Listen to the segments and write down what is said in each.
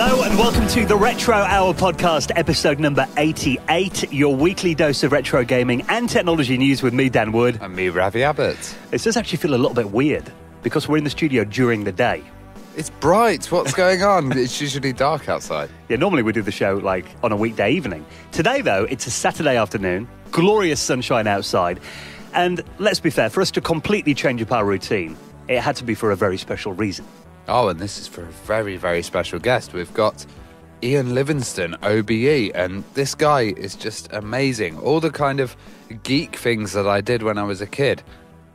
Hello and welcome to the Retro Hour podcast, episode number 88, your weekly dose of retro gaming and technology news with me, Dan Wood. And me, Ravi Abbott. It does actually feel a little bit weird because we're in the studio during the day. It's bright. What's going on? it's usually dark outside. Yeah, normally we do the show like on a weekday evening. Today, though, it's a Saturday afternoon, glorious sunshine outside. And let's be fair, for us to completely change up our routine, it had to be for a very special reason. Oh, and this is for a very, very special guest. We've got Ian Livingstone, OBE, and this guy is just amazing. All the kind of geek things that I did when I was a kid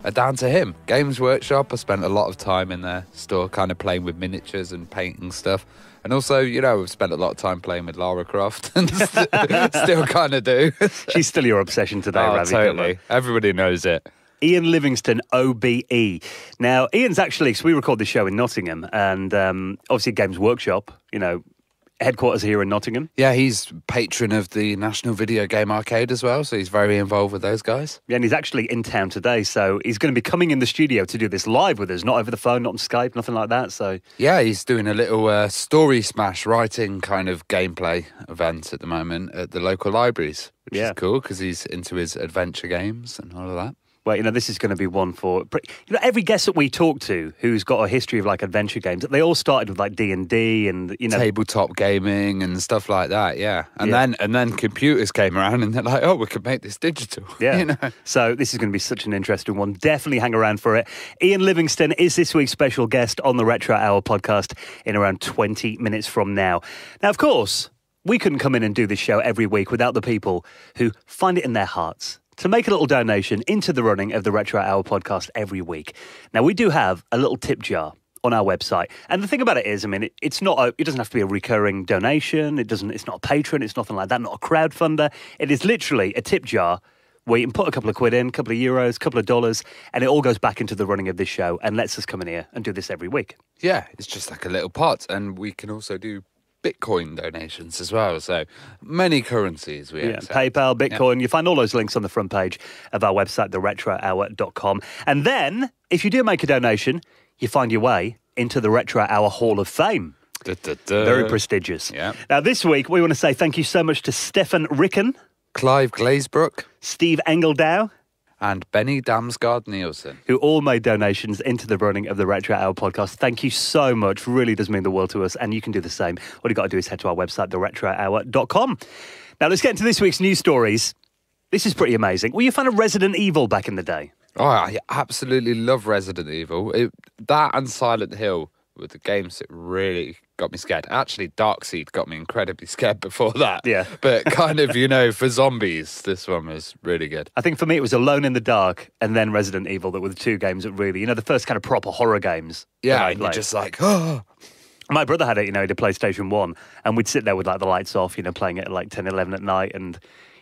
are down to him. Games Workshop, I spent a lot of time in their store kind of playing with miniatures and painting stuff. And also, you know, we've spent a lot of time playing with Lara Croft and st- still kind of do. She's still your obsession today, oh, Ravi. totally. Everybody knows it. Ian Livingstone, OBE. Now, Ian's actually, so we record the show in Nottingham, and um, obviously Games Workshop, you know, headquarters here in Nottingham. Yeah, he's patron of the National Video Game Arcade as well, so he's very involved with those guys. Yeah, and he's actually in town today, so he's going to be coming in the studio to do this live with us, not over the phone, not on Skype, nothing like that. So Yeah, he's doing a little uh, story smash writing kind of gameplay event at the moment at the local libraries, which Yeah. is cool because he's into his adventure games and all of that. Well, you know, this is going to be one for you know every guest that we talk to who's got a history of like adventure games. They all started with like D and D and you know Tabletop gaming and stuff like that, yeah. And Yeah. then and then computers came around and they're like, oh, we could make this digital. Yeah. you know. So this is going to be such an interesting one. Definitely hang around for it. Ian Livingstone is this week's special guest on the Retro Hour podcast in around 20 minutes from now. Now, of course, we couldn't come in and do this show every week without the people who find it in their hearts to make a little donation into the running of the Retro Hour podcast every week. Now, we do have a little tip jar on our website. And the thing about it is, I mean, it, it's not a, it doesn't have to be a recurring donation. It doesn't, it's not a patron. It's nothing like that. Not a crowdfunder. It is literally a tip jar where you can put a couple of quid in, a couple of euros, a couple of dollars, and it all goes back into the running of this show and lets us come in here and do this every week. Yeah, it's just like a little pot. And we can also do Bitcoin donations as well. So many currencies we Yeah, accept. PayPal, Bitcoin. You find all those links on the front page of our website, theretrohour.com. And then, if you do make a donation, you find your way into the Retro Hour Hall of Fame. Da, da, da. Very prestigious. yeah. Now, this week, we want to say thank you so much to Stephan Ricken, Clive Glazebrook Steve Engledow, and Benny Damsgaard Nielsen. who all made donations into the running of the Retro Hour podcast. Thank you so much. Really does mean the world to us. And you can do the same. All you've got to do is head to our website, theretrohour.com. Now, let's get into this week's news stories. This is pretty amazing. Were you a fan of Resident Evil back in the day? Oh, I absolutely love Resident Evil. It, that and Silent Hill were the games that really got me scared. Actually, Dark Seed got me incredibly scared before that. Yeah. But kind of, you know, for zombies, this one was really good. I think for me, it was Alone in the Dark and then Resident Evil that were the two games that really, you know, the first kind of proper horror games. Yeah, and you're just like, oh. My brother had it, you know, he had PlayStation 1, and we'd sit there with like the lights off, you know, playing it at like 10, 11 at night. And,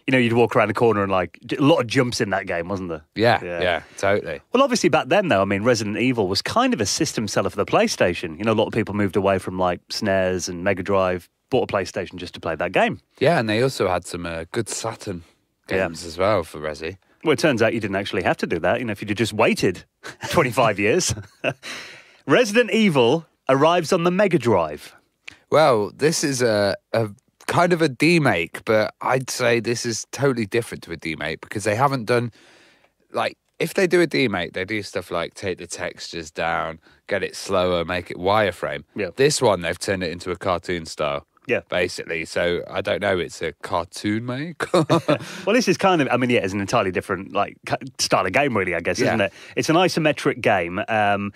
you know, you'd walk around the corner and like a lot of jumps in that game, wasn't there? Yeah, Yeah. yeah, totally. Well, obviously back then, though, I mean, Resident Evil was kind of a system seller for the PlayStation. You know, a lot of people moved away from like SNES and Mega Drive, bought a PlayStation just to play that game. Yeah, and they also had some uh, good Saturn Yeah. games as well for Resi. Well, it turns out you didn't actually have to do that. You know, if you'd just waited 25 years. Resident Evil arrives on the Mega Drive. Well, this is a, a kind of a demake, but I'd say this is totally different to a demake because they haven't done like if they do a demake, they do stuff like take the textures down, get it slower, make it wireframe. Yeah. This one they've turned it into a cartoon style. Yeah. Basically. So I don't know, it's a cartoon make. Well, this is kind of, I mean, yeah, it's an entirely different like style of game, really, I guess, isn't it? It's an isometric game. Um,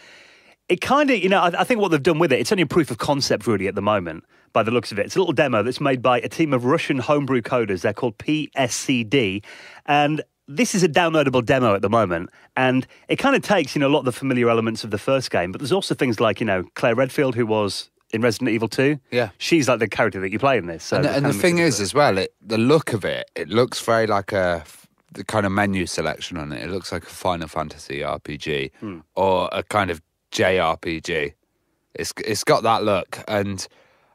it kind of, you know, I, I think what they've done with it, it's only a proof of concept, really, at the moment, by the looks of it. It's a little demo that's made by a team of Russian homebrew coders. They're called PSCD. And this is a downloadable demo at the moment. And it kind of takes, you know, a lot of the familiar elements of the first game, but there's also things like, you know, Claire Redfield, who was in Resident Evil 2. Yeah. She's like the character that you play in this. So and, the- and the thing is, as well, it the look of it, it looks very like a the kind of menu selection on it. It looks like a Final Fantasy RPG Hmm. or a kind of JRPG. It's it's got that look, and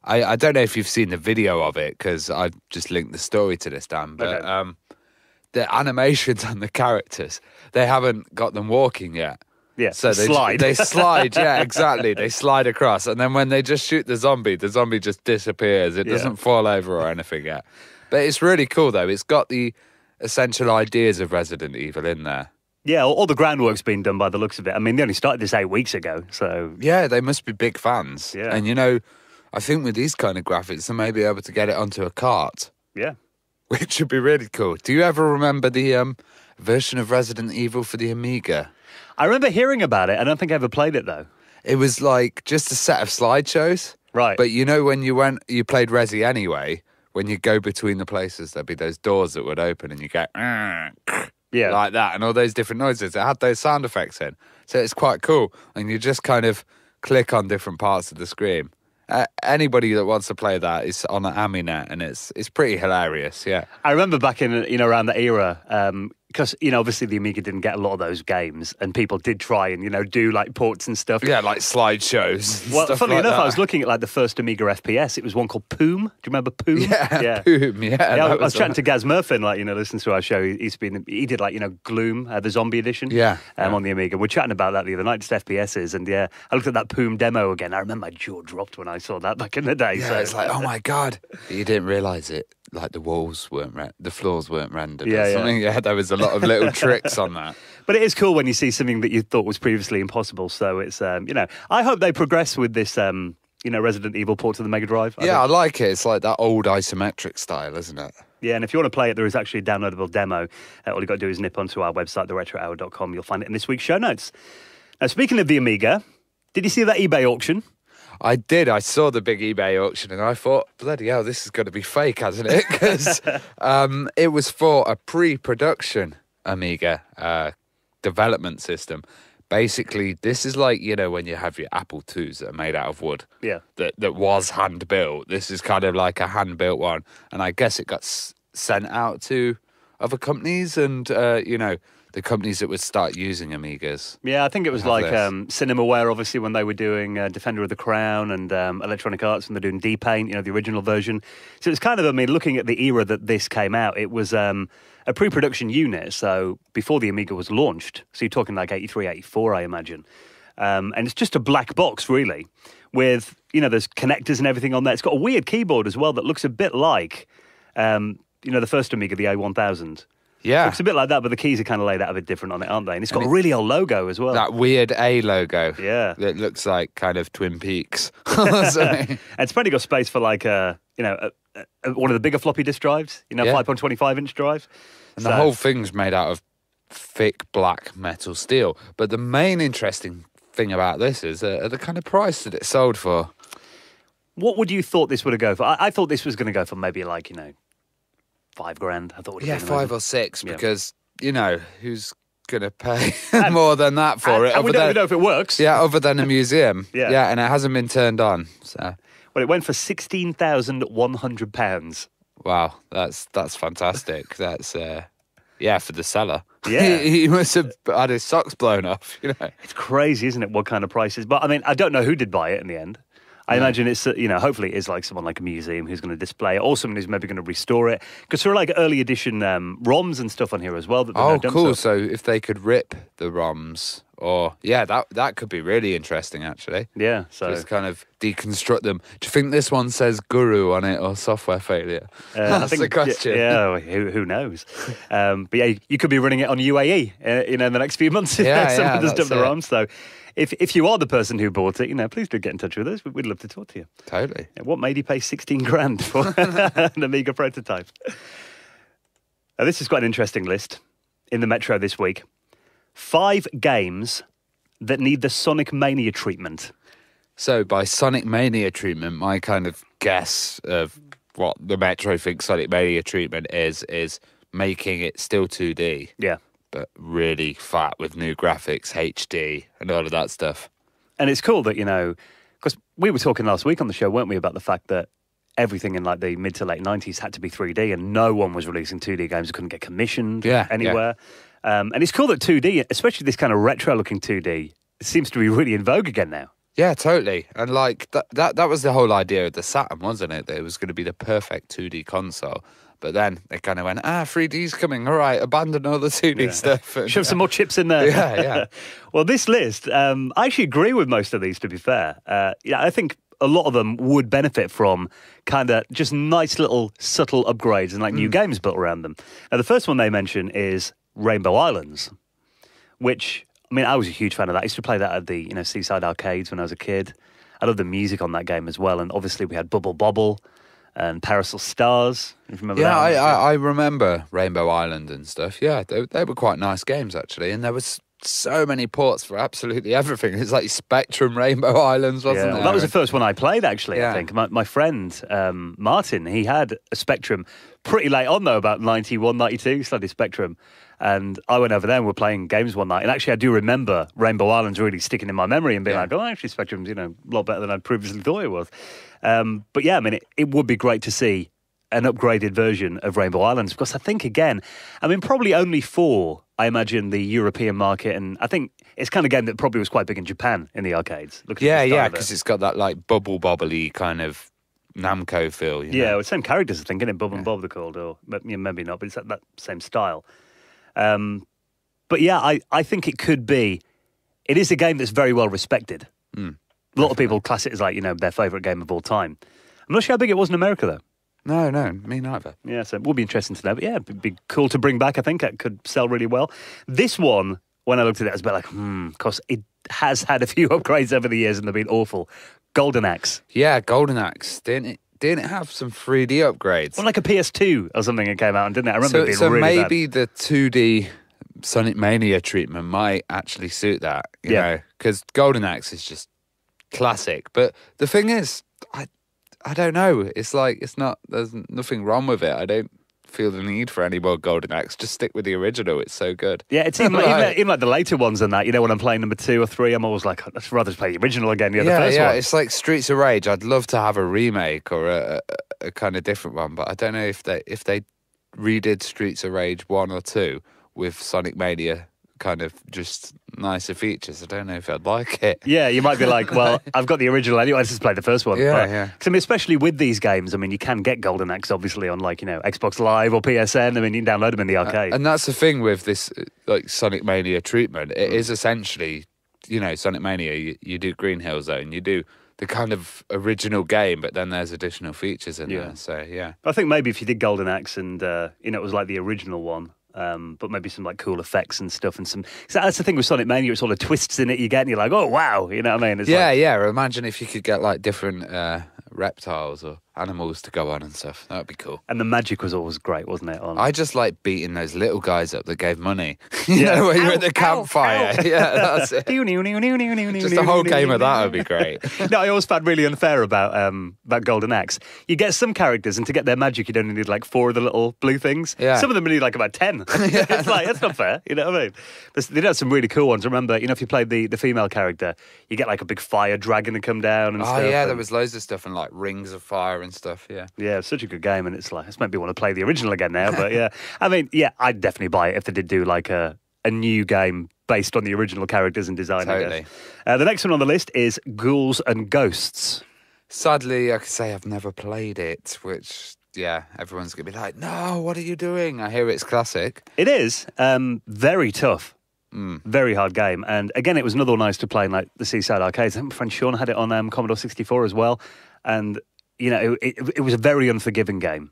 I, I don't know if you've seen the video of it because I've just linked the story to this, Dan. But Okay. um, the animations and the characters, they haven't got them walking yet. Yeah, So they slide. They slide. Yeah, exactly. They slide across, and then when they just shoot the zombie, the zombie just disappears. It Yeah. doesn't fall over or anything yet. But it's really cool though. It's got the essential ideas of Resident Evil in there. Yeah, all, the groundwork's been done by the looks of it. I mean, they only started this eight weeks ago, so Yeah, they must be big fans. Yeah. And you know, I think with these kind of graphics, they may be able to get it onto a cart, yeah. which would be really cool. Do you ever remember the um, version of Resident Evil for the Amiga? I remember hearing about it. I don't think I ever played it though. It was like just a set of slideshows. Right. But you know when you went you played Resi anyway, when you go between the places there'd be those doors that would open and you go Yeah. like that and all those different noises. It had those sound effects in. So it's quite cool. And you just kind of click on different parts of the screen. Uh, anybody that wants to play that is on the AmiNet and it's it's pretty hilarious, yeah. I remember back in you know around that era because you know obviously the Amiga didn't get a lot of those games, and people did try and you know do like ports and stuff. Yeah, like slideshows. Well, funny like enough, that. I was looking at like the first Amiga FPS. It was one called Poom. Do you remember Poom? Yeah, yeah. boom, yeah. Yeah, I, was on chatting to Gaz Murphin, like you know, listening to our show. He, he's been he did like you know Gloom, uh, the zombie edition, Yeah, um, yeah. on the Amiga. We're chatting about that the other night, just FPSs, and yeah, I looked at that Poom demo again. I remember my jaw dropped when I saw that back in the day. Yeah, so it's like, oh my god! You didn't realise it. Like the walls weren't, re- the floors weren't rendered. Yeah, or yeah. something. Yeah, there was a lot of little tricks on that. But it is cool when you see something that you thought was previously impossible. So it's, um, you know, I hope they progress with this, um, you know, Resident Evil port to the Mega Drive. I Yeah, I like it. It's like that old isometric style, isn't it? yeah. And if you want to play it, there is actually a downloadable demo. Uh, all you got to do is nip onto our website, theretrohour.com. You'll find it in this week's show notes. Now, speaking of the Amiga, did you see that eBay auction? I did. I saw the big eBay auction and I thought, bloody hell, this is going to be fake, hasn't it? Because um, it was for a pre-production Amiga uh, development system. Basically, this is like you know when you have your Apple IIs that are made out of wood. Yeah. that that was hand built. This is kind of like a hand built one, and I guess it got s- sent out to other companies, and uh, you know the companies that would start using Amigas. Yeah, I think it was like this. um, Cinemaware, obviously, when they were doing uh, Defender of the Crown and um, Electronic Arts when they're doing D-Paint, you know, the original version. So it's kind of, I mean, looking at the era that this came out, it was um, a pre-production unit. So before the Amiga was launched, so you're talking like 83, 84, I imagine. Um, and it's just a black box, really, with, you know, there's connectors and everything on there. It's got a weird keyboard as well that looks a bit like, um, you know, the first Amiga, the A1000. Yeah, Looks a bit like that, but the keys are kind of laid out a bit different on it, aren't they? And it's got a really old logo as well. that weird A logo. Yeah. that looks like kind of Twin Peaks. and it's plenty got space for like a, you know, a, one of the bigger floppy disk drives, you know, Yeah. 5.25 inch drive. And So- the whole thing's made out of thick black metal steel. But the main interesting thing about this is uh, the kind of price that it sold for. What would you thought this would have go for? I, I thought this was going to go for maybe like, you know, five grand. I thought Yeah, five or six, Yeah. because, you know, who's going to pay more than that for and, it? and we don't than- even know if it works. yeah, other than a museum. Yeah. Yeah, and it hasn't been turned on. So, Well, it went for £16,100. wow, that's that's fantastic. that's, uh, yeah, for the seller. Yeah. he, he must have had his socks blown off, you know. It's crazy, isn't it? What kind of prices? But I mean, I don't know who did buy it in the end. I imagine it's, you know, hopefully it is like someone like a museum who's going to display it or someone who's maybe going to restore it. Because there are like early edition um, ROMs and stuff on here as well. That Oh, cool. so- So if they could rip the ROMs, or yeah, that that could be really interesting actually. Yeah, so Just kind of deconstruct them. Do you think this one says guru on it or software failure? Uh, That's I think, the question. Yeah, well, who, who knows? Um, but yeah, you could be running it on UAE, uh, you know, in the next few months. if Yeah, someone yeah, does dump the that's it. ROM. So, if if you are the person who bought it, you know, please do get in touch with us. We'd love to talk to you. Totally. What made you pay sixteen grand for an Amiga prototype? Now, this is quite an interesting list in the Metro this week. Five games that need the Sonic Mania treatment. So by Sonic Mania treatment, my kind of guess of what the Metro thinks Sonic Mania treatment is is making it still 2D, Yeah. But really fat with new graphics, HD, and all of that stuff. And it's cool that, you know, because we were talking last week on the show, weren't we, about the fact that everything in like the mid to late 90s had to be 3D and no one was releasing 2D games that couldn't get commissioned Yeah, yeah. anywhere. Um, and it's cool that 2D, especially this kind of retro looking 2D, seems to be really in vogue again now. Yeah, totally. And like that, that that was the whole idea of the Saturn, wasn't it? That it was going to be the perfect 2D console. But then they kind of went, ah, 3D's coming. All right, abandon all the 2D stuff. And, Shove some more chips in there. Yeah, yeah. well, this list, um, I actually agree with most of these, to be fair. Uh, yeah, I think a lot of them would benefit from kind of just nice little subtle upgrades and like new games built around them. Now, the first one they mention is Rainbow Islands, which, I mean, I was a huge fan of that. I used to play that at the, you know, Seaside Arcades when I was a kid. I love the music on that game as well. And obviously we had Bubble Bobble and Parasol Stars. Remember Yeah, I. I, I remember Rainbow Island and stuff. Yeah, they, they were quite nice games actually, and there was so many ports for absolutely everything. It's like Spectrum Rainbow Islands, wasn't Yeah, it? well, that was the first one I played, actually. I think my, my friend um, Martin, he had a Spectrum pretty late on, though, about 91, 92. He started Spectrum. And I went over there and we are playing games one night. And actually, I do remember Rainbow Islands really sticking in my memory and being Yeah. like, oh, actually, Spectrum's, you know, a lot better than I previously thought it was. Um, but yeah, I mean, it, it would be great to see an upgraded version of Rainbow Islands because I think, again, I mean, probably only for, I imagine, the European market. And I think it's kind of game that probably was quite big in Japan in the arcades. Yeah, the yeah, of it. because it's got that like bubble bobbly kind of Namco feel. You Yeah, know? well, same characters, I think, isn't it? Bob and Bob, called, or yeah, maybe not, but it's that, that same style. Um, but yeah, I, I think it could be. It is a game that's very well respected. Mm, a lot of people class it as like you know their favorite game of all time. I'm not sure how big it was in America though. No, no, me neither. Yeah, so it would be interesting to know. But yeah, it'd be cool to bring back. I think it could sell really well. This one, when I looked at it, I was a bit like, hmm, because it has had a few upgrades over the years and they've been awful. Golden Axe, Yeah, Golden Axe didn't it? Didn't it have some 3D upgrades? well, like a PS2 or something, it came out and didn't it? I remember so it being so really bad. maybe the 2D Sonic Mania treatment might actually suit that. You Yeah. know, because Golden Axe is just classic. But the thing is, I don't know. It's like it's not. There's nothing wrong with it. I don't feel the need for any more Golden Axe. Just stick with the original. It's so good. Yeah, it's even, like, even, even like the later ones than that. You know, when I'm playing number two or three, I'm always like, I'd rather play the original again. Yeah, the yeah, first yeah. one. It's like Streets of Rage. I'd love to have a remake or a, a, a kind of different one, but I don't know if they if they redid Streets of Rage one or two with Sonic Mania kind of just nicer features. I don't know if I'd like it. Yeah, you might be like, well, I've got the original anyway. Let's just play the first one. Yeah, But- yeah. 'cause, I mean, especially with these games, I mean, you can get Golden Axe obviously on like you know Xbox Live or PSN. I mean, you can download them in the arcade. And that's the thing with this like Sonic Mania treatment. Mm. It is essentially, you know, Sonic Mania. You, you do Green Hill Zone. You do the kind of original game, but then there's additional features in Yeah. there. So yeah. I think maybe if you did Golden Axe and uh, you know it was like the original one, um, but maybe some like cool effects and stuff and some. 'cause that's the thing with Sonic Mania; it's all the twists in it you get, and you're like, oh wow, you know what I mean? It's yeah, like, yeah. Imagine if you could get like different uh, reptiles or animals to go on and stuff. That would be cool. and the magic was always great, wasn't it? On I just like beating those little guys up that gave money. you Yeah. know, when you're at the ow, campfire. ow. Yeah, that's it. Just a whole game of that would be great. no, I always found really unfair about um, about Golden Axe. You get some characters, and to get their magic, you'd only need like four of the little blue things. Yeah. Some of them need like about ten. it's like that's not fair. You know what I mean? But they did have some really cool ones. Remember, you know, if you played the, the female character, you get like a big fire dragon to come down and Oh stuff. yeah, and- there was loads of stuff and like rings of fire and stuff. Yeah. Yeah, it's such a good game, and it's like it's made me want to play the original again now. But yeah, I mean, yeah, I'd definitely buy it if they did do like a a new game based on the original characters and design. I Totally. guess. Uh, the next one on the list is Ghouls and Ghosts. Sadly, I could say I've never played it, which yeah, everyone's gonna be like, "No, what are you doing?" I hear it's classic. It is um, very tough. Mm. Very hard game, and again, it was another one I used to play in like the Seaside arcades. I think my friend Sean had it on um, Commodore sixty four as well, and you know, it, it, it was a very unforgiving game.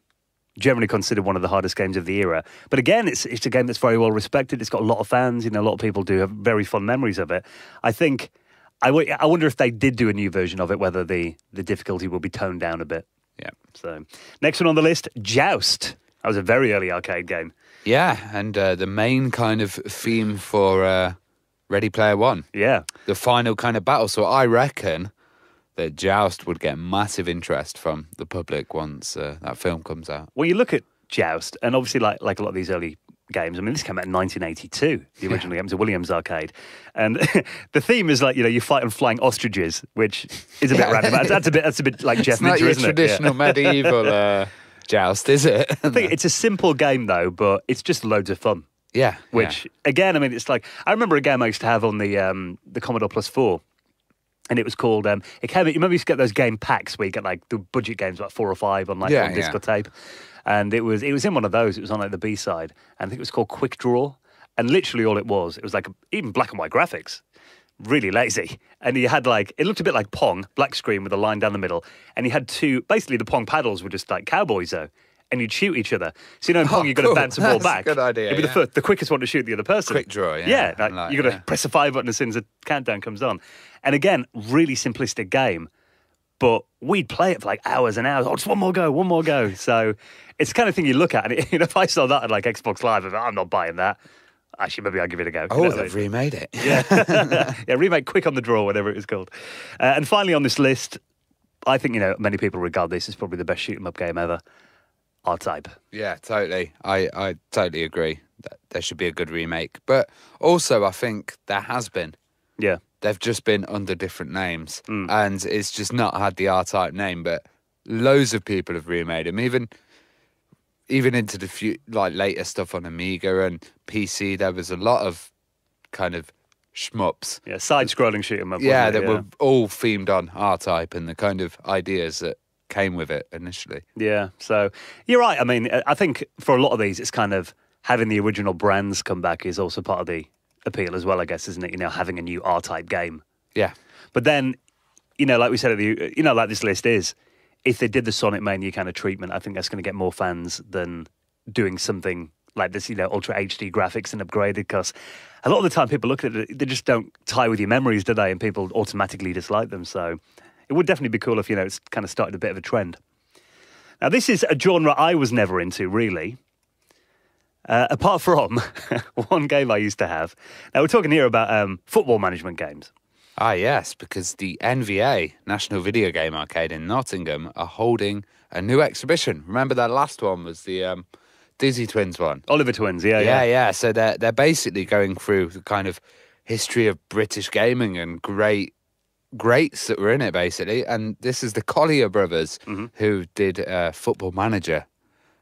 Generally considered one of the hardest games of the era, but again, it's it's a game that's very well respected. It's got a lot of fans. You know, a lot of people do have very fond memories of it. I think. I I wonder if they did do a new version of it, whether the, the difficulty will be toned down a bit. Yeah, So, next one on the list, Joust. That was a very early arcade game. yeah, and uh, the main kind of theme for uh, Ready Player One, Yeah. the final kind of battle. So I reckon that Joust would get massive interest from the public once uh, that film comes out. Well, you look at Joust, and obviously, like like a lot of these early games. I mean, this came out in 1982. The original game was a Williams arcade, and the theme is like you know you fight on flying ostriches, which is a bit Yeah. random. That's, that's a bit that's a bit like Jeff it's not Ninja, your isn't traditional it? Yeah. medieval uh, joust, is it? I think it's a simple game though, but it's just loads of fun. yeah, Which again, I mean, it's like I remember a game I used to have on the um, the Commodore Plus Four. And it was called. Um, it came. You remember you used to get those game packs where you get like the budget games, like four or five on like Yeah, on disc yeah. or tape. And it was it was in one of those. It was on like the B side, and I think it was called Quick Draw. And literally all it was, it was like even black and white graphics really lazy. And he had like, it looked a bit like Pong, black screen with a line down the middle. And he had two, basically the Pong paddles were just like cowboys though. And you'd shoot each other. So you know in Pong Oh, you've got to cool. bounce a ball That's a back. good idea, It'd be the, yeah. first, the quickest one to shoot the other person. Quick draw, yeah. Yeah, like, Like, you've got to press a five button as soon as the countdown comes on. And again, really simplistic game. But we'd play it for like hours and hours. Oh, just one more go, one more go. So it's the kind of thing you look at. And it, you know, if I saw that at like Xbox Live, be like, I'm not buying that. Actually, maybe I'll give it a go. You Oh, know, they've remade it. yeah, yeah, remake quick on the draw, whatever it was called. Uh, and finally on this list, I think you know many people regard this as probably the best shoot 'em up game ever. R Type. Yeah, totally. I, I totally agree that there should be a good remake. But also, I think there has been. Yeah, They've just been under different names, hmm. and it's just not had the R type name. But loads of people have remade them, even even into the few like later stuff on Amiga and PC. There was a lot of kind of shmups. yeah, side-scrolling shoot 'em up. Yeah, that it? were all themed on R type and the kind of ideas that came with it initially. Yeah, so you're right. I mean, I think for a lot of these, it's kind of having the original brands come back is also part of the appeal as well, I guess, isn't it? You know, having a new R Type game. Yeah. But then, you know, like we said, at the, you know, like this list is, if they did the Sonic Mania kind of treatment, I think that's going to get more fans than doing something like this, you know, ultra HD graphics and upgraded. Because a lot of the time, people look at it, they just don't tie with your memories, do they? And people automatically dislike them. So it would definitely be cool if you know it's kind of started a bit of a trend. Now, this is a genre I was never into, really. Uh, apart from one game I used to have. Now, we're talking here about um, football management games. Ah, yes, because the NVA, National Video Game Arcade in Nottingham, are holding a new exhibition. Remember that last one was the um, Dizzy Twins one? Oliver Twins, yeah, Yeah, yeah. yeah. So they're, they're basically going through the kind of history of British gaming and great greats that were in it, basically. And this is the Collyer brothers Mm-hmm. who did uh, Football Manager.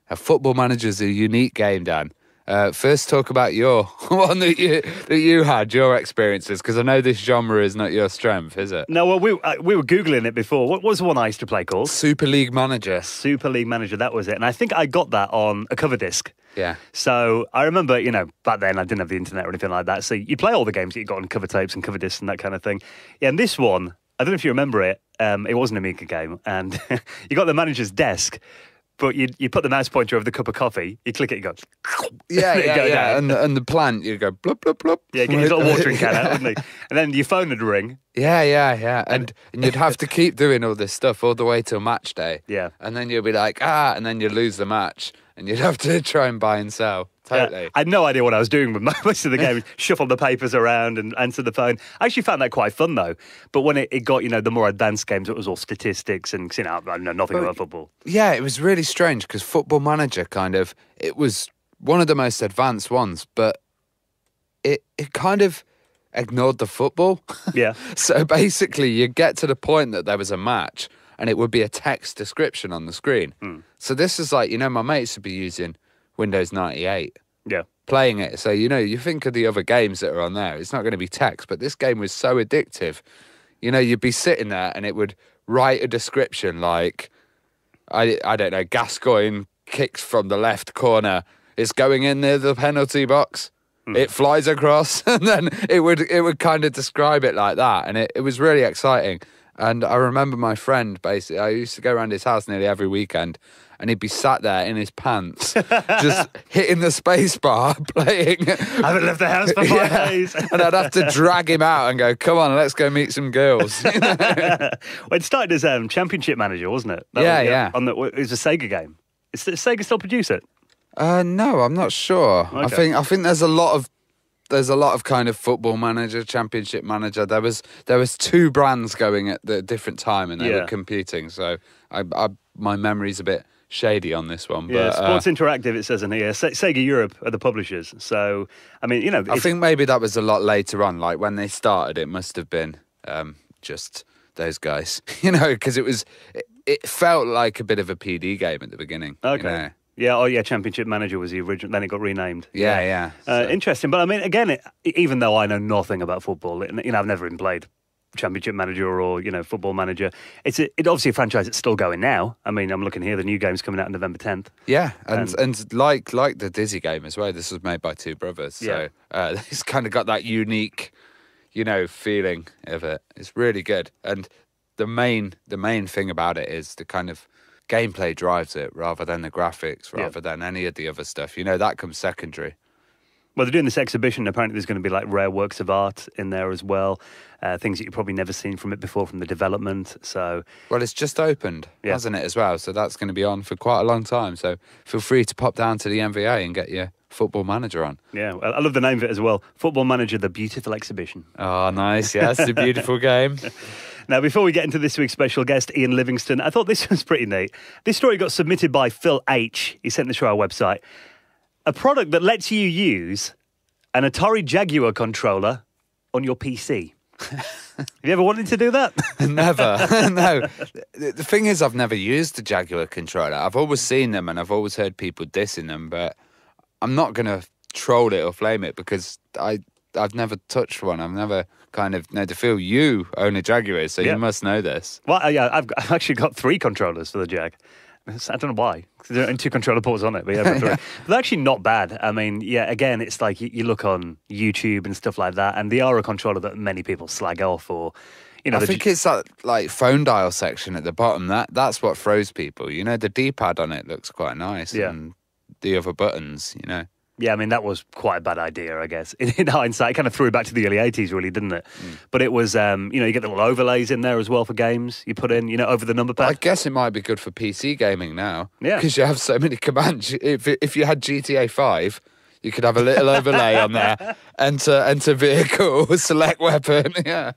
A Football Manager is a unique game, Dan. Uh, first, talk about your one that you that you had, your experiences, because I know this genre is not your strength, is it? No, well, we uh, we were googling it before. What was the one I used to play called? Super League Manager. Super League Manager. That was it, and I think I got that on a cover disc. Yeah. So I remember, you know, back then I didn't have the internet or anything like that. So you play all the games that you got on cover tapes and cover discs and that kind of thing. Yeah, and this one, I don't know if you remember it. Um, it was an Amiga game, and you got the manager's desk. But you you put the mouse pointer over the cup of coffee, you click it, you go, Yeah, it yeah, go yeah. down. And, the- and the plant, you go blub, blub, blub. yeah, get your little watering can out, wouldn't you? And then your phone would ring. Yeah, yeah, yeah. And, and you'd have to keep doing all this stuff all the way till match day. Yeah. And then you'll be like, ah, and then you lose the match. And you'd have to try and buy and sell. Totally. Yeah, I had no idea what I was doing with most of the game. Shuffle the papers around and answer the phone. I actually found that quite fun though. But when it, it got, you know, the more advanced games, it was all statistics and, you know, I know nothing about football. Yeah, it was really strange because Football Manager kind of it was one of the most advanced ones, but it it kind of ignored the football. Yeah. so basically, you get to the point that there was a match, and it would be a text description on the screen. Hmm. So this is like you know my mates would be using Windows ninety eight. Yeah. Playing it, so you know, you think of the other games that are on there. It's not going to be text, but this game was so addictive. You know, you'd be sitting there and it would write a description like, I, I don't know, Gascoigne kicks from the left corner. It's going in near the penalty box. Hmm. It flies across, and then it would it would kind of describe it like that, and it, it was really exciting. And I remember my friend basically. I used to go around his house nearly every weekend, and he'd be sat there in his pants, just hitting the space bar, playing. I haven't left the house for five Yeah. days. and I'd have to drag him out and go, "Come on, let's go meet some girls." well, it started as um, Championship Manager, wasn't it? Yeah, was, yeah. On the, it was a Sega game. Is, does Sega still produce it? Uh, no, I'm not sure. I think I think there's a lot of there's a lot of kind of football manager, championship manager. There was there was two brands going at the different time and they Yeah. were competing. So I, I my memory's a bit shady on this one. Yeah, but uh, Sports Interactive, it says in here. Se- Sega Europe are the publishers. So, I mean, you know, I think maybe that was a lot later on. Like when they started, it must have been um, just those guys, you know, because it was it, it felt like a bit of a PD game at the beginning. you Okay. know. Yeah, oh yeah, Championship Manager was the original. Then it got renamed. Yeah, yeah. Uh, So- interesting, but I mean, again, it, even though I know nothing about football, it, you know, I've never even played Championship Manager or you know Football Manager. It's a, it obviously a franchise that's still going now. I mean, I'm looking here. The new game's coming out November 10th. Yeah, and and like like the Dizzy game as well. This was made by two brothers, so uh, it's kind of got that unique, you know, feeling of it. It's really good, and the main the main thing about it is the kind of gameplay drives it rather than the graphics, Yeah. rather than any of the other stuff. You know, that comes secondary. Well, they're doing this exhibition. Apparently, there's going to be like rare works of art in there as well. Uh, things that you've probably never seen from it before from the development. So, Well, it's just opened, Yeah. hasn't it, as well? So that's going to be on for quite a long time. So feel free to pop down to the NVA and get your football manager on. yeah, I I love the name of it as well. Football Manager: The Beautiful Exhibition. Oh, nice. Yes, a beautiful game. Now, before we get into this week's special guest, Ian Livingstone, I thought this was pretty neat. This story got submitted by Phil H. He sent this to our website. A product that lets you use an Atari Jaguar controller on your PC. Have you ever wanted to do that? never. no. The, thing is, I've never used a Jaguar controller. I've always seen them and I've always heard people dissing them, but I'm not going to troll it or flame it because I, I've never touched one. I've never kind of know the feel. You own a Jaguar, so Yeah. you must know this. Well, uh, yeah, I've, I've actually got three controllers for the Jag. I don't know why. There are only two controller ports on it, but yeah, but but they're actually not bad. I mean, yeah, again, it's like you, you look on YouTube and stuff like that, and they are a controller that many people slag off, or you know, I think J- it's that like phone dial section at the bottom. That that's what throws people. You know, the D pad on it looks quite nice, Yeah. and the other buttons. You know, yeah, I mean, that was quite a bad idea, I guess. In, in hindsight, it kind of threw it back to the early '80s, really, didn't it? Mm. But it was, um, you know, you get the little overlays in there as well for games. You put in, you know, over the number pad. I guess it might be good for PC gaming now. Yeah. because you have so many commands. If if you had GTA Five, you could have a little overlay on there. Enter enter vehicle, select weapon. Yeah,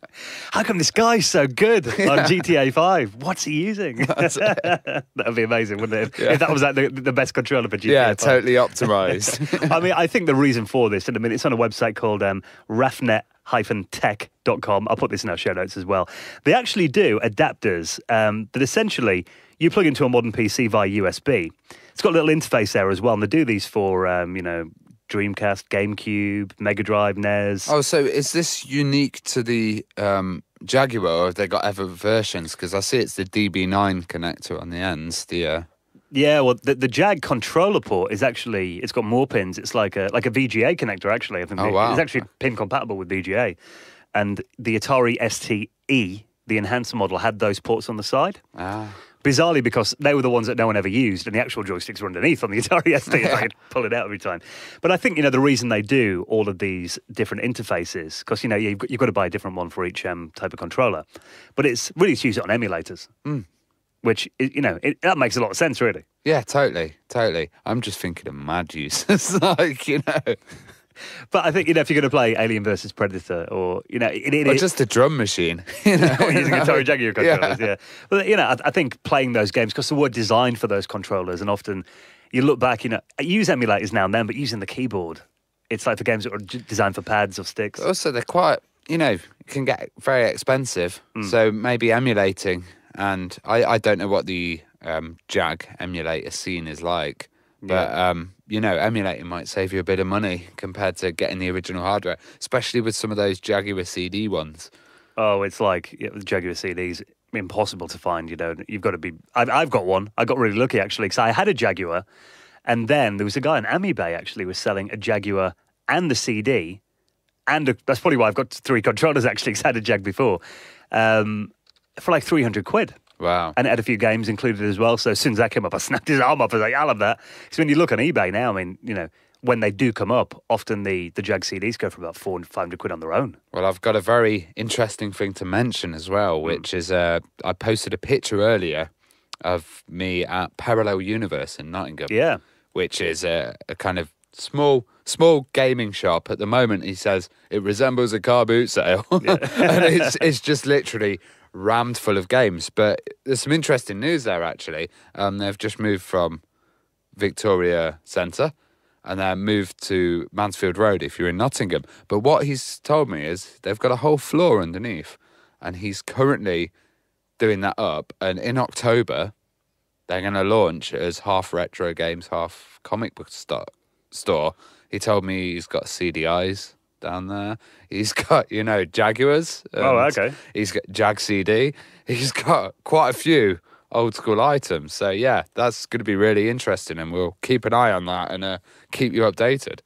How come this guy's so good on GTA 5? What's he using? That'd be amazing, wouldn't it? If, if that was like the, the best controller for GTA yeah, 5. totally optimized. I mean, I think the reason for this, and I mean, it's on a website called um, raphnet-tech.com. I'll put this in our show notes as well. They actually do adapters um, that essentially you plug into a modern PC via USB. It's got a little interface there as well, and they do these for, um, you know, Dreamcast, GameCube, Mega Drive, NES. oh, so is this unique to the um, Jaguar, or have they got other versions? Because I see it's the DB9 connector on the ends. The uh, Yeah, well, the, the Jag controller port is actually it's got more pins. It's like a like a VGA connector. Actually, I think Oh, wow. it's actually pin compatible with VGA. And the Atari STE, the enhancer model, had those ports on the side. ah. Bizarrely, because they were the ones that no one ever used, and the actual joysticks were underneath on the Atari ST, so I could pull it out every time. But I think you know the reason they do all of these different interfaces, because you know you've got, you've got to buy a different one for each um, type of controller. But it's really to use it on emulators, which you know it, that makes a lot of sense, really. Yeah, totally, totally. I'm just thinking of mad uses, like you know, But I think you know if you're going to play Alien versus Predator, or you know, it, it, or just a drum machine. You know, using using Atari Jaguar Yeah. controllers, yeah. But you know, I, I think playing those games because they were designed for those controllers, and often you look back, you know, I use emulators now and then, but using the keyboard, it's like the games that were designed for pads or sticks. Also, they're quite, you know, can get very expensive. So maybe emulating, and I, I don't know what the um, Jag emulator scene is like, but um, you know, emulating might save you a bit of money compared to getting the original hardware, especially with some of those Jaguar CD ones. Oh, it's like yeah, Jaguar CDs. Impossible to find, you know. You've got to be. I've, I've got one. I got really lucky actually because I had a Jaguar, and then there was a guy in Amibay actually was selling a Jaguar and the CD, and a, that's probably why I've got three controllers actually. 'cause I had a Jag before, um, for like three hundred quid. Wow. and it had a few games included as well. So as soon as that came up, I snapped his arm up. I was like, I love that. So when you look on eBay now, I mean, you know, when they do come up, often the the Jag CDs go for about four and five hundred quid on their own. Well, I've got a very interesting thing to mention as well, which is uh, I posted a picture earlier of me at Parallel Universe in Nottingham. Yeah. which is a, a kind of small small gaming shop. At the moment, he says it resembles a car boot sale, and it's it's just literally rammed full of games. But there's some interesting news there actually. Um, they've just moved from Victoria Centre. And then moved to Mansfield Road if you're in Nottingham. But what he's told me is they've got a whole floor underneath, and he's currently doing that up. And in October, they're going to launch as half retro games, half comic book sto- store. He told me he's got CDIs down there. He's got, you know, Jaguars. Oh, okay. He's got Jag CD. He's got quite a few old school items. So, yeah, that's going to be really interesting. And we'll keep an eye on that and uh, keep you updated.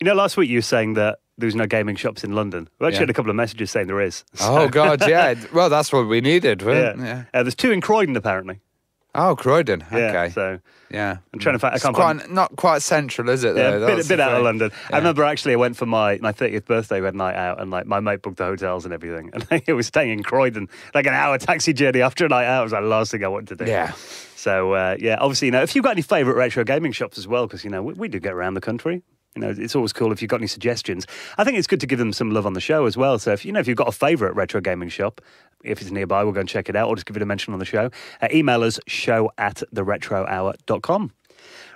You know, last week you were saying that there was no gaming shops in London. We actually Yeah. had a couple of messages saying there is. Oh, God, yeah. Well, that's what we needed. yeah. yeah. Uh, there's two in Croydon, apparently. Oh, Croydon. Yeah, Okay. So Yeah. I'm trying to find. I It's can't quite, find. not quite central, is it? Yeah, Though? a bit, a bit out of. London. I remember actually I went for my, my 30th birthday. We had a night out, and like my mate booked the hotels and everything, and it was staying in Croydon, like an hour taxi journey after a night out. It was like the last thing I wanted to do. Yeah. So uh, yeah, obviously, you know, if you've got any favourite retro gaming shops as well, because you know we, we do get around the country. You know, it's always cool if you've got any suggestions. I think it's good to give them some love on the show as well. So if you know if you've got a favourite retro gaming shop, if it's nearby, we'll go and check it out, or just give it a mention on the show. Uh, email us show at theretrohour.com.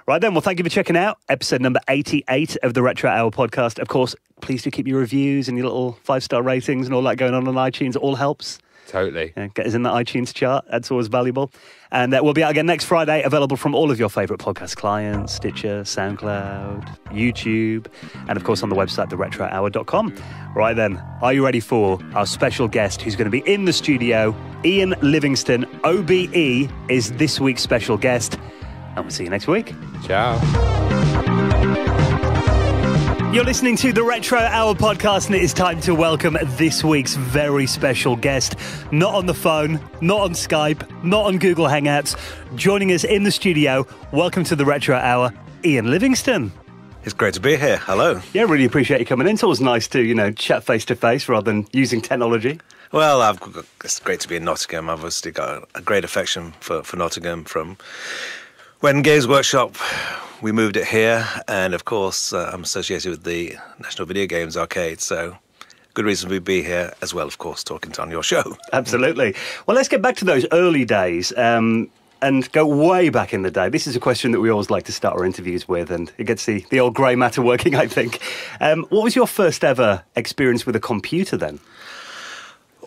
Right then, well, thank you for checking out episode number 88 of the Retro Hour podcast. Of course, please do keep your reviews and your little five star ratings and all that going on on iTunes. It all helps. Totally. Yeah, get us in the iTunes chart. That's always valuable. And uh, we'll be out again next Friday, available from all of your favourite podcast clients Stitcher, SoundCloud, YouTube, and of course on the website, theretrohour.com. Right then, are you ready for our special guest who's going to be in the studio? Ian Livingstone, OBE, is this week's special guest. And we'll see you next week. Ciao. You're listening to the Retro Hour podcast, and it is time to welcome this week's very special guest. Not on the phone, not on Skype, not on Google Hangouts. Joining us in the studio, welcome to the Retro Hour, Ian Livingstone. It's great to be here. Hello. Yeah, really appreciate you coming in. It's always nice to, you know, chat face to face rather than using technology. Well, I've, it's great to be in Nottingham. I've obviously got a great affection for, for Nottingham from when Games Workshop we moved it here, and of course uh, I'm associated with the National Video Games Arcade, so good reason to be here as well. Of course, talking to on your show. Absolutely. Well, let's get back to those early days um, and go way back in the day. This is a question that we always like to start our interviews with, and it gets the, the old grey matter working, I think. Um, what was your first ever experience with a computer then?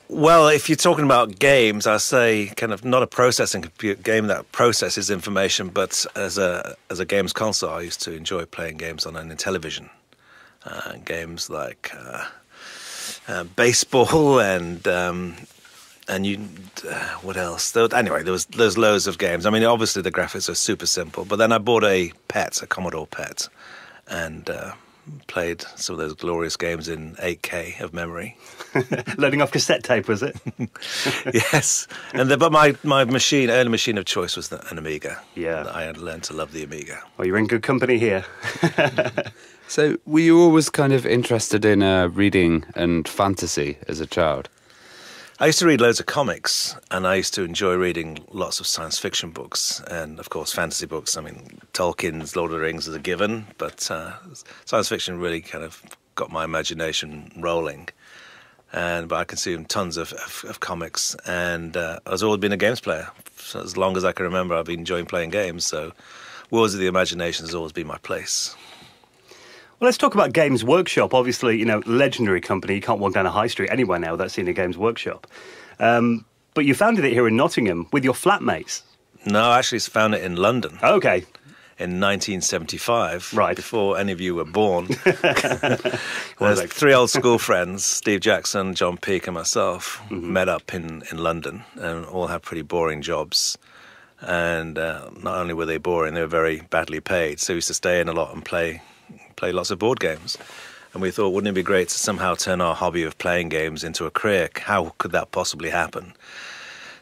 Well, if you're talking about games, I say kind of not a processing computer game that processes information, but as a as a games console, I used to enjoy playing games on an Intellivision. Uh, games like uh, uh, baseball and um, and you uh, what else? There, anyway, there was there's loads of games. I mean, obviously the graphics are super simple, but then I bought a PET, a Commodore PET, and uh, played some of those glorious games in 8K of memory. Loading off cassette tape, was it? yes, and the, but my, my machine, early machine of choice was the, an Amiga. Yeah. I had learned to love the Amiga. Well, you're in good company here. So, were you always kind of interested in uh, reading and fantasy as a child? I used to read loads of comics, and I used to enjoy reading lots of science fiction books, and of course fantasy books. I mean, Tolkien's Lord of the Rings is a given, but uh, science fiction really kind of got my imagination rolling. And but I consumed tons of, of, of comics, and uh, I've always been a games player. So as long as I can remember, I've been enjoying playing games. So, Wars of the Imagination has always been my place. Well, let's talk about Games Workshop. Obviously, you know, legendary company. You can't walk down a high street anywhere now without seeing a Games Workshop. Um, but you founded it here in Nottingham with your flatmates. No, I actually found it in London. Okay. in 1975, Right. before any of you were born. Well, three old school friends, Steve Jackson, John Peake, and myself, Mm-hmm. met up in, in London and all had pretty boring jobs. And uh, not only were they boring, they were very badly paid. So we used to stay in a lot and play play lots of board games. And we thought, wouldn't it be great to somehow turn our hobby of playing games into a career? How could that possibly happen?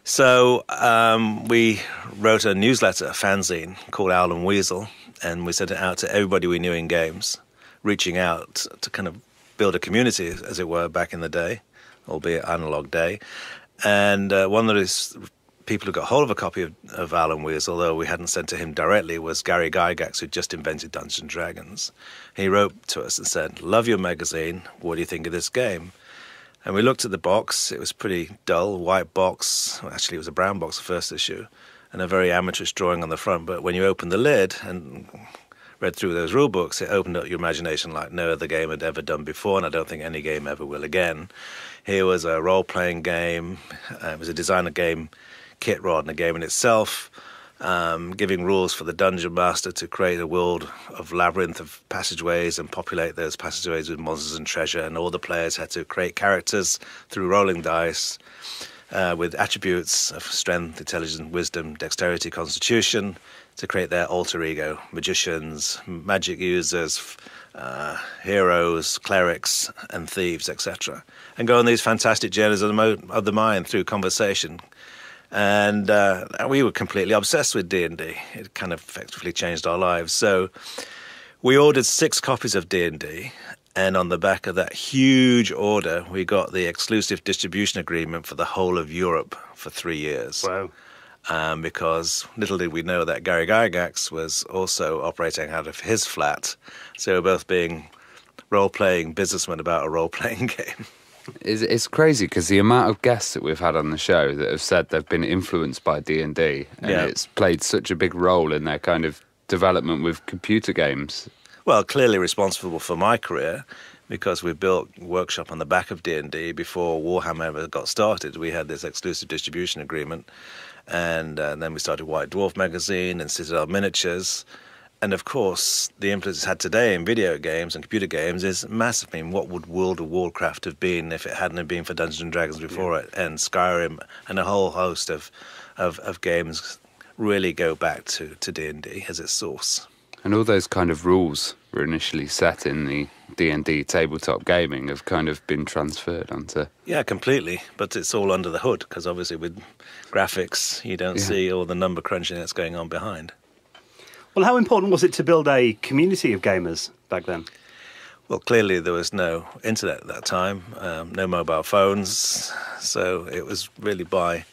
So um, we wrote a newsletter, a fanzine called Owl and Weasel, and we sent it out to everybody we knew in games, reaching out to kind of build a community, as it were, back in the day, albeit analog day. And uh, one of those people who got hold of a copy of, of and Weasel, although we hadn't sent to him directly, was Gary Gygax, who'd just invented Dungeons and Dragons. He wrote to us and said, "Love your magazine. What do you think of this game?" And we looked at the box. It was pretty dull, white box. Actually, it was a brown box, the first issue, and a very amateurish drawing on the front. But when you opened the lid and read through those rule books, it opened up your imagination like no other game had ever done before, and I don't think any game ever will again. Here was a role playing game, uh, it was a designer game kit rather than a game in itself. um, giving rules for the dungeon master to create a world of labyrinth of passageways and populate those passageways with monsters and treasure. And all the players had to create characters through rolling dice uh, with attributes of strength, intelligence, wisdom, dexterity, constitution to create their alter ego magicians, magic users, uh, heroes, clerics, and thieves, etc. And go on these fantastic journeys of the, mo- of the mind through conversation. And uh, we were completely obsessed with D&D. It kind of effectively changed our lives. So we ordered six copies of D&D and on the back of that huge order, we got the exclusive distribution agreement for the whole of Europe for three years. Wow. Um, because little did we know that Gary Gygax was also operating out of his flat. So we're both being role playing businessmen about a role playing game. It's, it's crazy because the amount of guests that we've had on the show that have said they've been influenced by D and D, and Yeah. it's played such a big role in their kind of development with computer games. Well, clearly responsible for my career because we built workshop on the back of D&D before Warhammer ever got started. We had this exclusive distribution agreement and uh, then we started White Dwarf magazine and Citadel Miniatures. And of course, the influence it's had today in video games and computer games is massive. I mean, what would World of Warcraft have been if it hadn't been for Dungeons and Dragons before it, and Skyrim, and a whole host of of, of games really go back to to D and D as its source. And all those kind of rules were initially set in the D&D tabletop gaming have kind of been transferred onto Yeah, completely. But it's all under the hood because obviously with graphics, you don't Yeah. see all the number crunching that's going on behind. Well, how important was it to build a community of gamers back then? Well, clearly there was no internet at that time, um, no mobile phones, so it was really by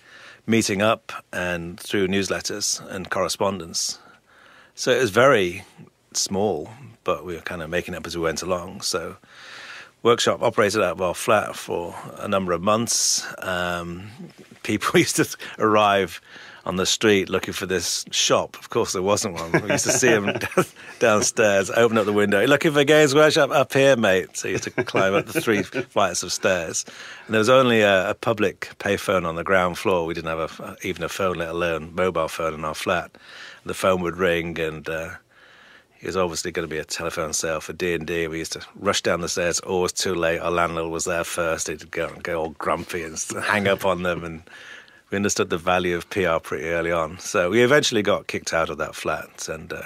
meeting up and through newsletters and correspondence. So it was very small, but we were kind of making up as we went along. So workshop operated out of our flat for a number of months. Um, people used to arrive on the street looking for this shop. Of course, there wasn't one. We used to see them downstairs, open up the window, looking for Games Workshop up here, mate. So you had to climb up the three flights of stairs. And there was only a, a public payphone on the ground floor. We didn't have a, even a phone, let alone mobile phone in our flat. The phone would ring and. Uh, it was obviously going to be a telephone sale for D and D. We used to rush down the stairs. Always too late. Our landlord was there first. He'd go and go all grumpy and hang up on them. And we understood the value of PR pretty early on. So we eventually got kicked out of that flat. And uh,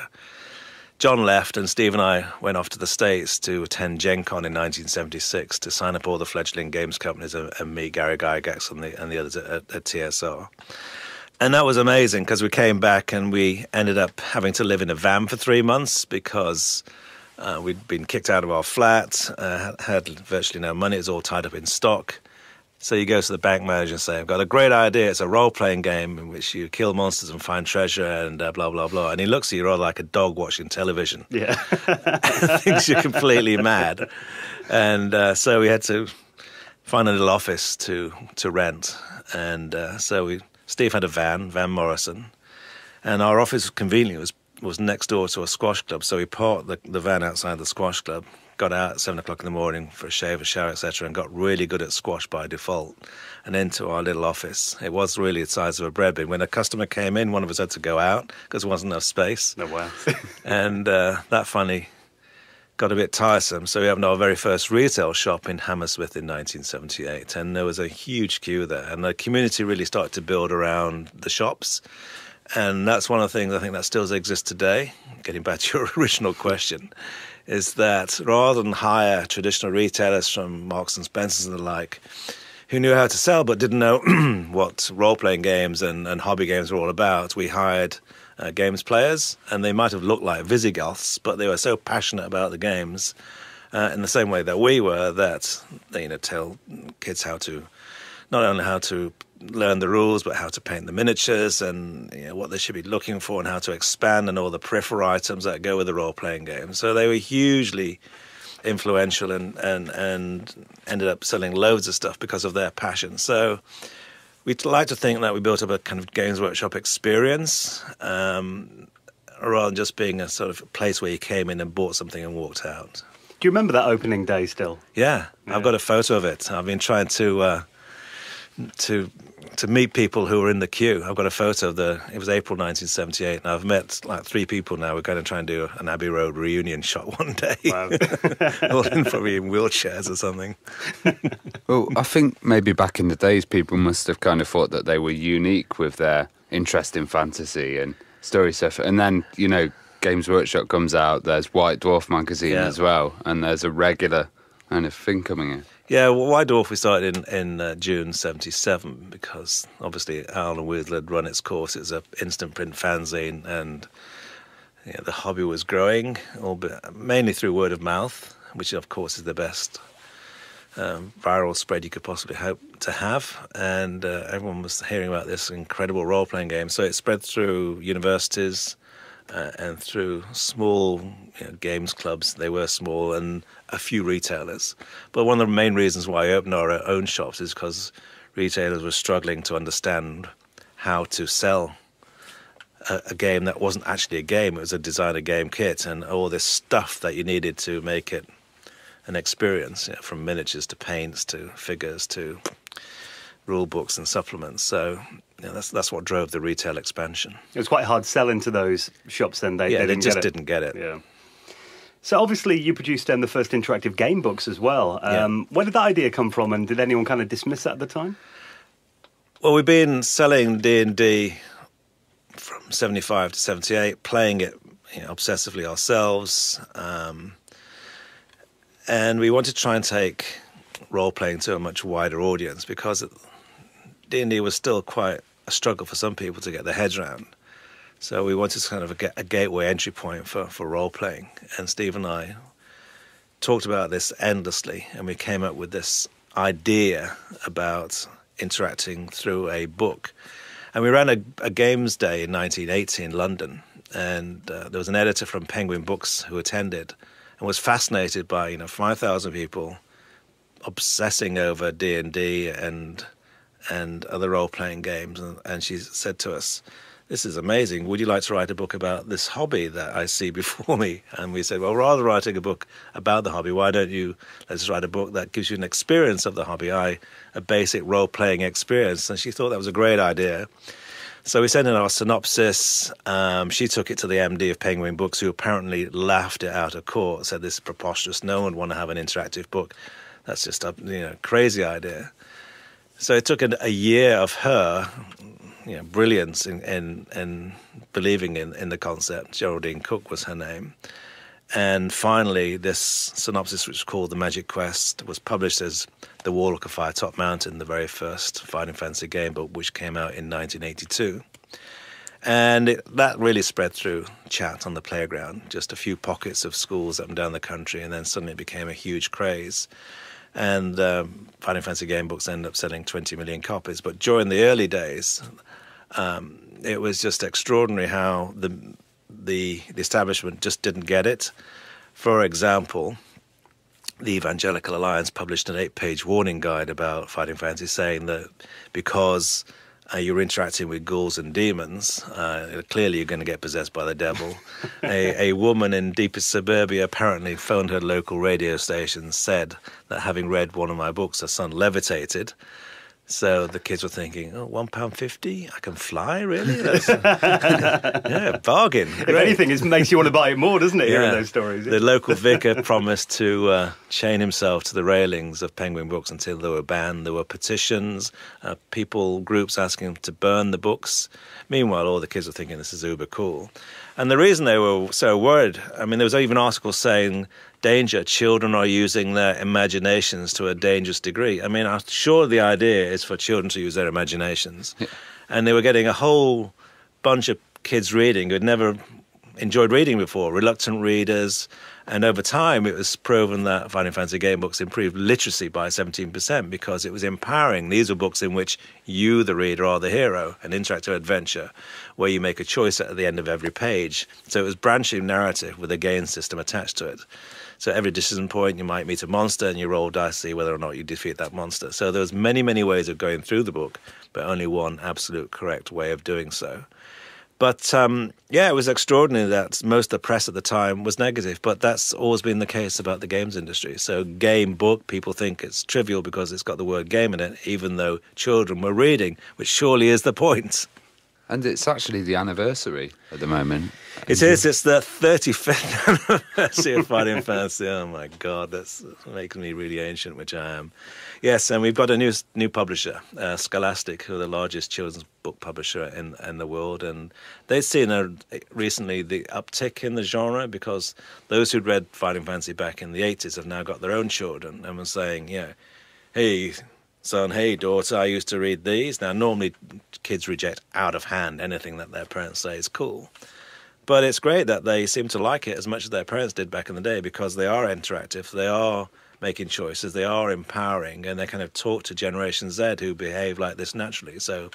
John left, and Steve and I went off to the States to attend Gen Con in 1976 to sign up all the fledgling games companies and, and meet Gary Gygax and the, and the others at, at TSR. And that was amazing because we came back and we ended up having to live in a van for three months because uh, we'd been kicked out of our flat, uh, had virtually no money, it was all tied up in stock. So you go to the bank manager and say, I've got a great idea. It's a role playing game in which you kill monsters and find treasure and uh, blah, blah, blah. And he looks at you rather like a dog watching television. Yeah. thinks you're completely mad. And uh, so we had to find a little office to, to rent. And uh, so we, Steve had a van, Van Morrison. And our office conveniently was, was next door to a squash club. So we parked the, the van outside the squash club, got out at seven o'clock in the morning for a shave, a shower, etc., and got really good at squash by default. And into our little office. It was really the size of a bread bin. When a customer came in, one of us had to go out because there wasn't enough space No, wow. and uh, that finally got a bit tiresome. So we opened our very first retail shop in Hammersmith in 1978, and there was a huge queue there, and the community really started to build around the shops. And that's one of the things I think that still exists today. Getting back to your original question, is that rather than hire traditional retailers from Marks and Spencers and the like, who knew how to sell but didn't know what role playing games and, and hobby games were all about, we hired uh, games players, and they might have looked like Visigoths, but they were so passionate about the games uh, in the same way that we were that they you know tell kids how to not only how to learn the rules but how to paint the miniatures and you know, what they should be looking for and how to expand and all the peripheral items that go with the role playing game. So they were hugely influential and, and, and ended up selling loads of stuff because of their passion. So we'd like to think that we built up a kind of Games Workshop experience um, rather than just being a sort of place where you came in and bought something and walked out. Do you remember that opening day still? Yeah, Yeah. I've got a photo of it. I've been trying to uh, to to meet people who were in the queue. I've got a photo of the. It was April 1978, and I've met like three people now. We're going to try and do an Abbey Road reunion shot one day, Wow. all in probably in wheelchairs or something. Well, I think maybe back in the days, people must have kind of thought that they were unique with their interest in fantasy and story stuff. And then, you know, Games Workshop comes out, there's White Dwarf magazine Yeah. as well, and there's a regular kind of thing coming in. Yeah, well, White Dwarf we started in in uh, June '77 because obviously Owl and Weasel had run its course. It was a instant print fanzine, and the hobby was growing, albeit mainly through word of mouth, which of course is the best um, viral spread you could possibly hope to have. And uh, everyone was hearing about this incredible role playing game, so it spread through universities. Uh, and through small you know, games clubs, they were small, and a few retailers. But one of the main reasons why I opened our own shops is because retailers were struggling to understand how to sell a, a game that wasn't actually a game. It was a designer game kit and all this stuff that you needed to make it an experience, you know, from miniatures to paints to figures to rule books and supplements. So you know, that's that's what drove the retail expansion. It was quite hard selling to those shops then. They, yeah, they they, didn't just get it. didn't get it. Yeah. So obviously you produced um, the first interactive game books as well. Yeah. Um, Where did that idea come from, and did anyone kind of dismiss it at the time? Well, we've been selling D and D from seventy five to seventy eight, playing it you know, obsessively ourselves, um, and we wanted to try and take role playing to a much wider audience because and D was still quite a struggle for some people to get their heads around. So we wanted to kind of get a gateway entry point for, for role playing, and Steve and I talked about this endlessly, and we came up with this idea about interacting through a book. And we ran a, a games day in 1980 in London, and uh, there was an editor from Penguin Books who attended and was fascinated by you know 5,000 people obsessing over D and D and and other role playing games, and, and she said to us. This is amazing. Would you like to write a book about this hobby that I see before me? And we said, well, rather writing a book about the hobby, why don't you let's write a book that gives you an experience of the hobby, I a basic role playing experience. And she thought that was a great idea. So we sent in our synopsis. Um, she took it to the MD of Penguin Books, who apparently laughed it out of court. Said this is preposterous. No one would want to have an interactive book. That's just a you know crazy idea. So it took a, a year of her, you know, brilliance in in, in believing in, in the concept. Geraldine Cook was her name. And finally, this synopsis, which was called The Magic Quest, was published as The Warlock of Firetop Mountain, the very first Fighting Fantasy game book, which came out in 1982. And it, that really spread through chat on the playground, just a few pockets of schools up and down the country, and then suddenly it became a huge craze. And um, Fighting Fantasy game books ended up selling 20 million copies. But during the early days, um, it was just extraordinary how the, the the establishment just didn't get it. For example, the Evangelical Alliance published an eight-page warning guide about fighting fantasy, saying that because uh, you're interacting with ghouls and demons, uh, clearly you're going to get possessed by the devil. a, a woman in deepest suburbia apparently phoned her local radio station, said that having read one of my books, her son levitated. So the kids were thinking, "Oh, one pound fifty? I can fly, really? That's, yeah, bargain." If anything, it makes you want to buy it more, doesn't it? Hearing those stories. The local vicar promised to uh, chain himself to the railings of Penguin Books until they were banned. There were petitions, uh, people, groups asking him to burn the books. Meanwhile, all the kids were thinking this is uber cool. And the reason they were so worried, I mean, there was even articles saying, danger, children are using their imaginations to a dangerous degree. I mean, I'm sure the idea is for children to use their imaginations. And they were getting a whole bunch of kids reading who had never enjoyed reading before, reluctant readers. And over time, it was proven that Fighting Fantasy game books improved literacy by 17% because it was empowering. These were books in which you, the reader, are the hero, an interactive adventure where you make a choice at the end of every page. So it was branching narrative with a gain system attached to it. So every decision point, you might meet a monster and you roll dice to see whether or not you defeat that monster. So there was many, many ways of going through the book, but only one absolute correct way of doing so. But um, yeah, it was extraordinary that most of the press at the time was negative. But that's always been the case about the games industry. So, game book, people think it's trivial because it's got the word game in it, even though children were reading, which surely is the point. And it's actually the anniversary at the moment. It is. It's the 35th anniversary of Fighting Fantasy. Oh my God, that's making me really ancient, which I am. Yes, and we've got a new new publisher, uh, Scholastic, who are the largest children's book publisher in in the world, and they've seen a, recently the uptick in the genre because those who'd read Fighting Fantasy back in the 80s have now got their own children and were saying, yeah, hey, son, hey, daughter, I used to read these. Now, normally kids reject out of hand anything that their parents say is cool. But it's great that they seem to like it as much as their parents did back in the day because they are interactive, they are making choices, they are empowering, and they kind of talk to Generation Z who behave like this naturally. So,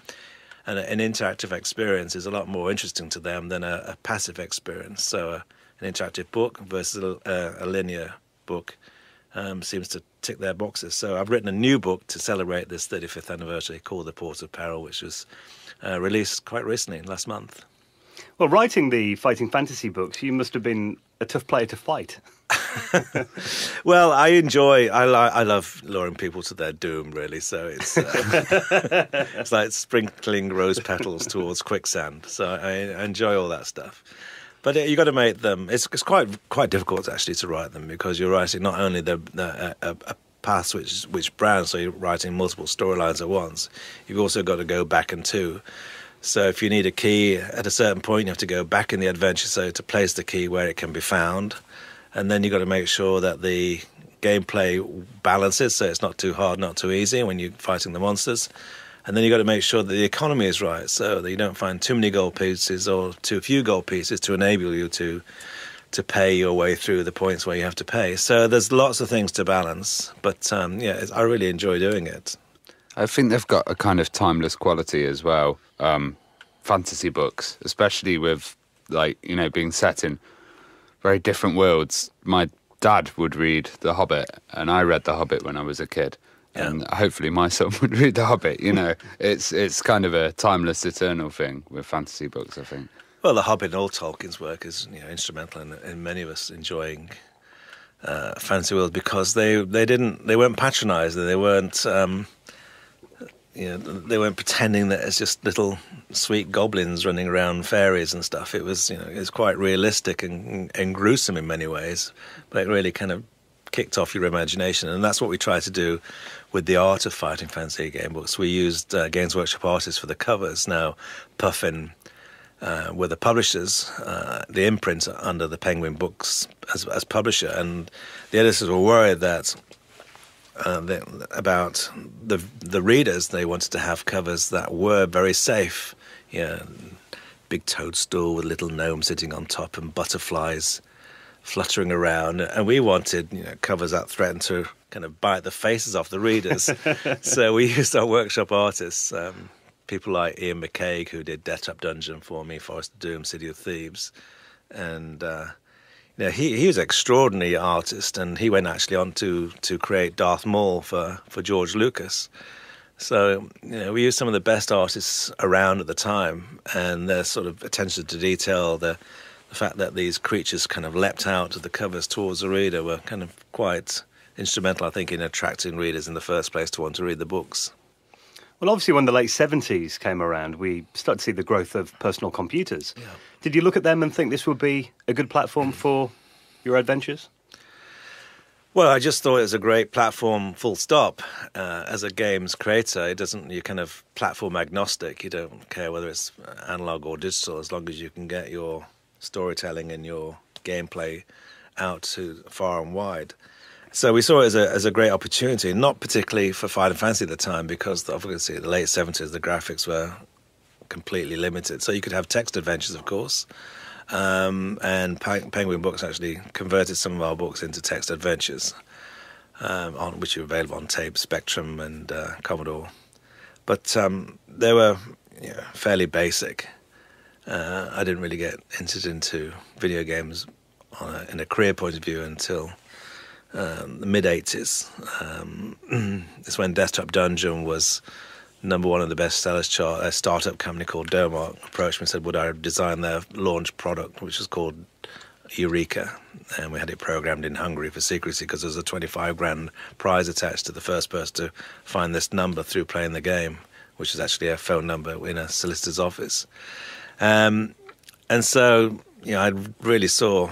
an, an interactive experience is a lot more interesting to them than a, a passive experience. So, uh, an interactive book versus a, a linear book um, seems to tick their boxes. So, I've written a new book to celebrate this 35th anniversary called The Port of Peril, which was uh, released quite recently, last month. Well, writing the fighting fantasy books, you must have been a tough player to fight. well, I enjoy. I like. I love luring people to their doom. Really, so it's uh, it's like sprinkling rose petals towards quicksand. So I, I enjoy all that stuff. But you got to make them. It's, it's quite quite difficult actually to write them because you're writing not only the, the a, a path which which brands, so you're writing multiple storylines at once. You've also got to go back and two. So if you need a key at a certain point, you have to go back in the adventure so to place the key where it can be found and then you've got to make sure that the gameplay balances so it's not too hard, not too easy when you're fighting the monsters. And then you've got to make sure that the economy is right so that you don't find too many gold pieces or too few gold pieces to enable you to to pay your way through the points where you have to pay. So there's lots of things to balance, but um, yeah, I really enjoy doing it. I think they've got a kind of timeless quality as well. Um, fantasy books, especially with like you know being set in very different worlds. My dad would read The Hobbit, and I read The Hobbit when I was a kid. And hopefully my son would read The Hobbit. You know, it's it's kind of a timeless, eternal thing with fantasy books. I think. Well, The Hobbit and all Tolkien's work is you know instrumental in, in many of us enjoying uh, fantasy world because they they didn't they weren't patronised they weren't um, you know, they weren't pretending that it's just little sweet goblins running around fairies and stuff. It was, you know, it was quite realistic and, and gruesome in many ways, but it really kind of kicked off your imagination. And that's what we try to do with the art of fighting fantasy game books. We used uh, Games Workshop artists for the covers. Now, Puffin uh, were the publishers, uh, the imprint under the Penguin Books as, as publisher, and the editors were worried that uh, about the the readers. They wanted to have covers that were very safe. Yeah, big toadstool with little gnome sitting on top and butterflies fluttering around. And we wanted you know, covers that threatened to kind of bite the faces off the readers. so we used our workshop artists, um, people like Iain McCaig, who did Deathtrap Dungeon for me, Forest of Doom, City of Thieves, and. Uh, know he he was an extraordinary artist, and he went actually on to to create Darth Maul for for George Lucas. So you know, we used some of the best artists around at the time, and their sort of attention to detail, the the fact that these creatures kind of leapt out of the covers towards the reader were kind of quite instrumental, I think, in attracting readers in the first place to want to read the books. Well, obviously, when the late 70s came around, we started to see the growth of personal computers. Yeah. Did you look at them and think this would be a good platform for your adventures? Well, I just thought it was a great platform, full stop. Uh, as a games creator, it doesn't, you're kind of platform agnostic. You don't care whether it's analog or digital, as long as you can get your storytelling and your gameplay out to far and wide. So we saw it as a, as a great opportunity, not particularly for Fighting Fantasy at the time, because obviously in the late 70s, the graphics were completely limited. So you could have text adventures, of course. Um, and Penguin Books actually converted some of our books into text adventures, um, on which are available on tape, Spectrum, and uh, Commodore. But um, they were you know, fairly basic. Uh, I didn't really get entered into video games a, in a career point of view until um, the mid 80s. Um, it's when Deathtrap Dungeon was number one of the best sellers chart, a startup company called Domark approached me and said, Would I design their launch product, which was called Eureka? And we had it programmed in Hungary for secrecy because there was a 25 grand prize attached to the first person to find this number through playing the game, which is actually a phone number in a solicitor's office. Um, and so, you know, I really saw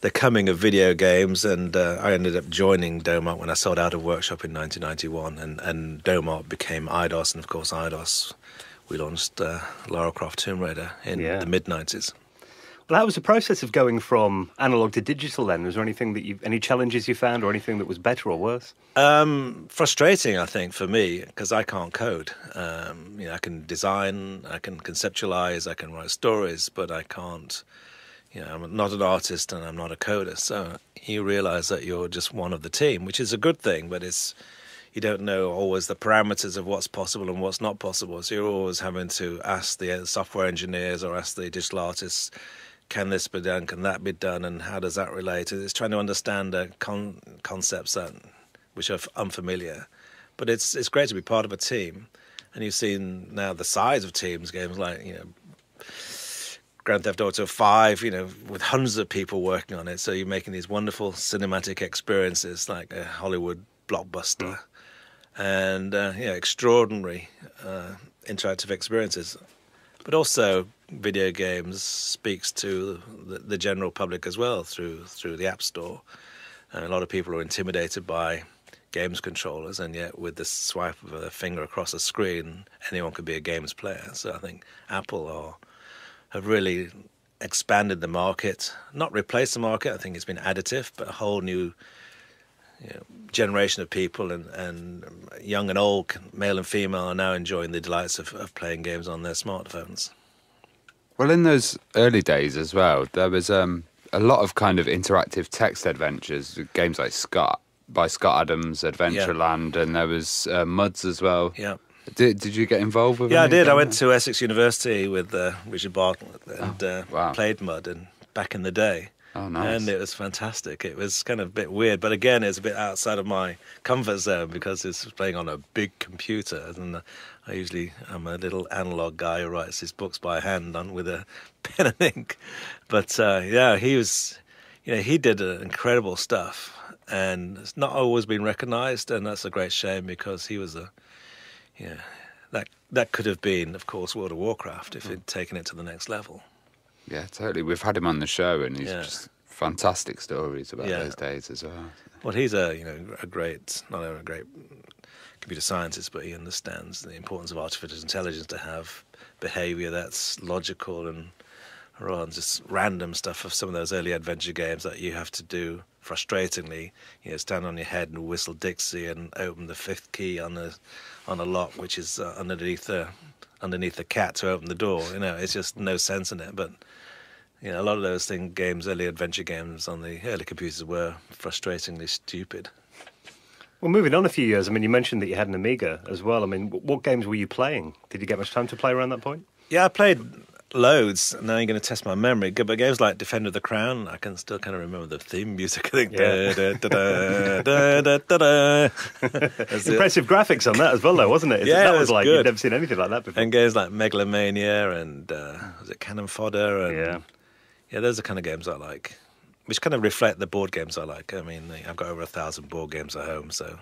the coming of video games, and uh, I ended up joining Domark when I sold out of Workshop in 1991, and, and Domark became Eidos, and of course Eidos, we launched uh, Lara Croft Tomb Raider in Yeah. the mid 90s. Well, how was the process of going from analog to digital then? Was there anything that you, any challenges you found or anything that was better or worse? Um, frustrating, I think, for me because I can't code. Um, you know, I can design, I can conceptualize, I can write stories, but I can't. You know, I'm not an artist and I'm not a coder. So you realize that you're just one of the team, which is a good thing, but it's you don't know always the parameters of what's possible and what's not possible. So you're always having to ask the software engineers or ask the digital artists, can this be done? Can that be done? And how does that relate? It's trying to understand uh, con- concepts that which are f- unfamiliar. But it's it's great to be part of a team, and you've seen now the size of teams. Games like you know Grand Theft Auto Five, you know, with hundreds of people working on it. So you're making these wonderful cinematic experiences, like a Hollywood blockbuster, and uh, yeah, extraordinary uh, interactive experiences. But also, video games speaks to the, the general public as well through through the App Store. And a lot of people are intimidated by games controllers, and yet with the swipe of a finger across a screen, anyone could be a games player. So I think Apple are have really expanded the market, not replaced the market. I think it's been additive, but a whole new you know, generation of people and, and young and old, male and female, are now enjoying the delights of, of playing games on their smartphones. Well, in those early days as well, there was um, a lot of kind of interactive text adventures, games like Scott by Scott Adams, Adventureland, and there was uh, Muds as well. Yeah. Did, did you get involved with? Yeah, I did. I went there? to Essex University with uh, Richard Bartle and uh, Oh, wow. played Mud and back in the day. Oh, nice. And it was fantastic. It was kind of a bit weird, but again, it's a bit outside of my comfort zone because it's playing on a big computer. And I usually am a little analog guy who writes his books by hand on with a pen and ink. But uh, yeah, he was, you know, he did uh, incredible stuff, and it's not always been recognised, and that's a great shame because he was a, yeah, that that could have been, of course, World of Warcraft if he'd taken it to the next level. Yeah, totally. We've had him on the show, and he's Yeah. just fantastic stories about Yeah. those days as well. Well, he's a you know a great not only a great computer scientist, but he understands the importance of artificial intelligence to have behavior that's logical and rather than just random stuff of some of those early adventure games that you have to do frustratingly. You know, stand on your head and whistle Dixie and open the fifth key on the on a lock, which is uh, underneath the underneath the cat to open the door. You know, it's just no sense in it, but. You know, a lot of those thing games, early adventure games on the early computers were frustratingly stupid. Well, moving on a few years, I mean, you mentioned that you had an Amiga as well. I mean, what games were you playing? Did you get much time to play around that point? Yeah, I played loads. Now you're going to test my memory. Good, But games like Defender of the Crown, I can still kind of remember the theme music. I think. Yeah. Impressive graphics on that as well, though, wasn't it? Yeah, that was was like good. you'd never seen anything like that before. And games like Megalomania and uh, was it Cannon Fodder? And, Yeah. yeah, those are the kind of games I like, which kind of reflect the board games I like. I mean, I've got over a thousand board games at home, so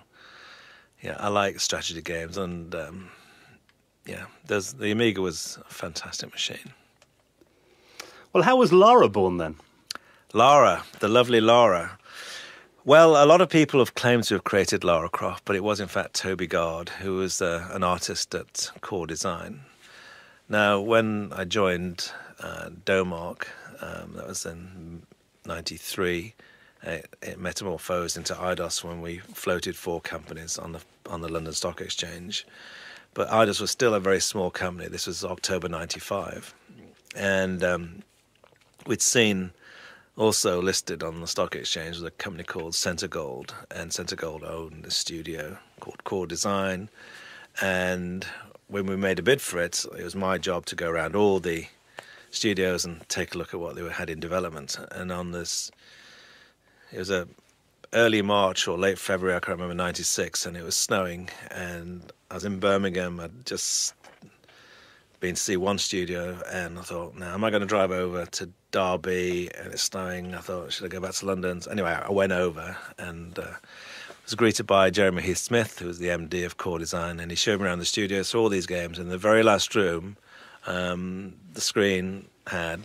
yeah, I like strategy games. And um, yeah, the Amiga was a fantastic machine. Well, how was Lara born then? Lara, the lovely Lara. Well, a lot of people have claimed to have created Lara Croft, but it was in fact Toby Gard, who was uh, an artist at Core Design. Now, when I joined uh, Domark, um, that was in '93, it, it metamorphosed into Eidos when we floated four companies on the on the London Stock Exchange. But Eidos was still a very small company. This was October '95, and um, we'd seen also listed on the stock exchange was a company called CentreGold, and CentreGold owned a studio called Core Design. And when we made a bid for it, it was my job to go around all the studios and take a look at what they had in development. And on this, it was a early March or late February, I can't remember, 96, and it was snowing. And I was in Birmingham. I'd just been to see one studio, and I thought, now, am I going to drive over to Derby and it's snowing? I thought, should I go back to London? Anyway, I went over and uh, was greeted by Jeremy Heath Smith, who was the MD of Core Design, and he showed me around the studio, saw all these games. In the very last room, um, the screen had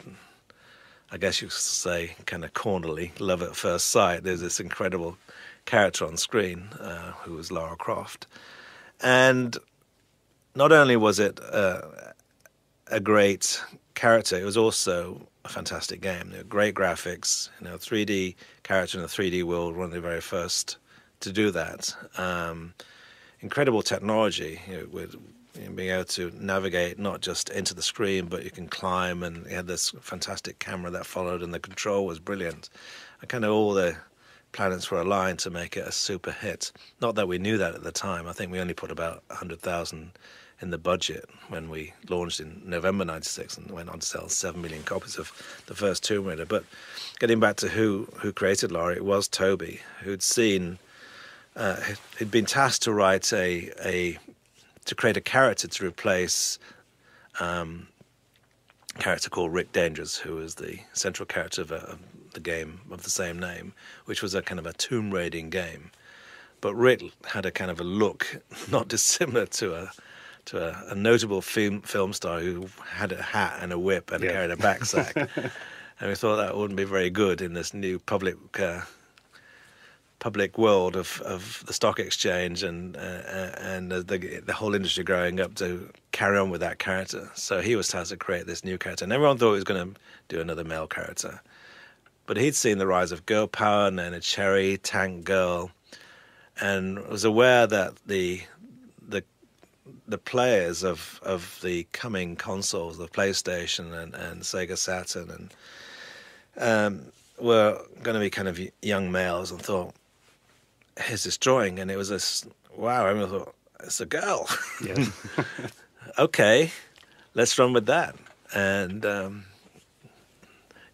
I guess you could say, kind of cornerly, love at first sight. There's this incredible character on screen uh, who was Lara Croft. And not only was it uh, a great character, it was also a fantastic game. great graphics, you know, 3D character in a 3D world, one of the very first to do that. Um, incredible technology you know, with know, being able to navigate not just into the screen, but you can climb. And he had this fantastic camera that followed, and the control was brilliant. And kind of all the planets were aligned to make it a super hit. Not that we knew that at the time. I think we only put about 100,000 in the budget when we launched in November 96 and went on to sell 7 million copies of the first Tomb Raider. But getting back to who, who created Lara, it was Toby, who'd seen, uh, he'd been tasked to write a, a to create a character to replace um, a character called Rick Dangerous, who was the central character of, a, of, the game of the same name, which was a kind of a tomb raiding game. But Rick had a kind of a look not dissimilar to a to a, a notable film film star who had a hat and a whip and yeah. carried a backsack. and we thought that wouldn't be very good in this new public uh, public world of, of the stock exchange and uh, uh, and the the whole industry growing up to carry on with that character. So he was tasked to create this new character, and everyone thought he was going to do another male character. But he'd seen the rise of girl power and Neneh Cherry tank girl, and was aware that the the the players of, of the coming consoles, the PlayStation and, and Sega Saturn, and um, were going to be kind of young males, and thought, this drawing, and it was this wow. I thought it's a girl. Yeah. okay, let's run with that. And um,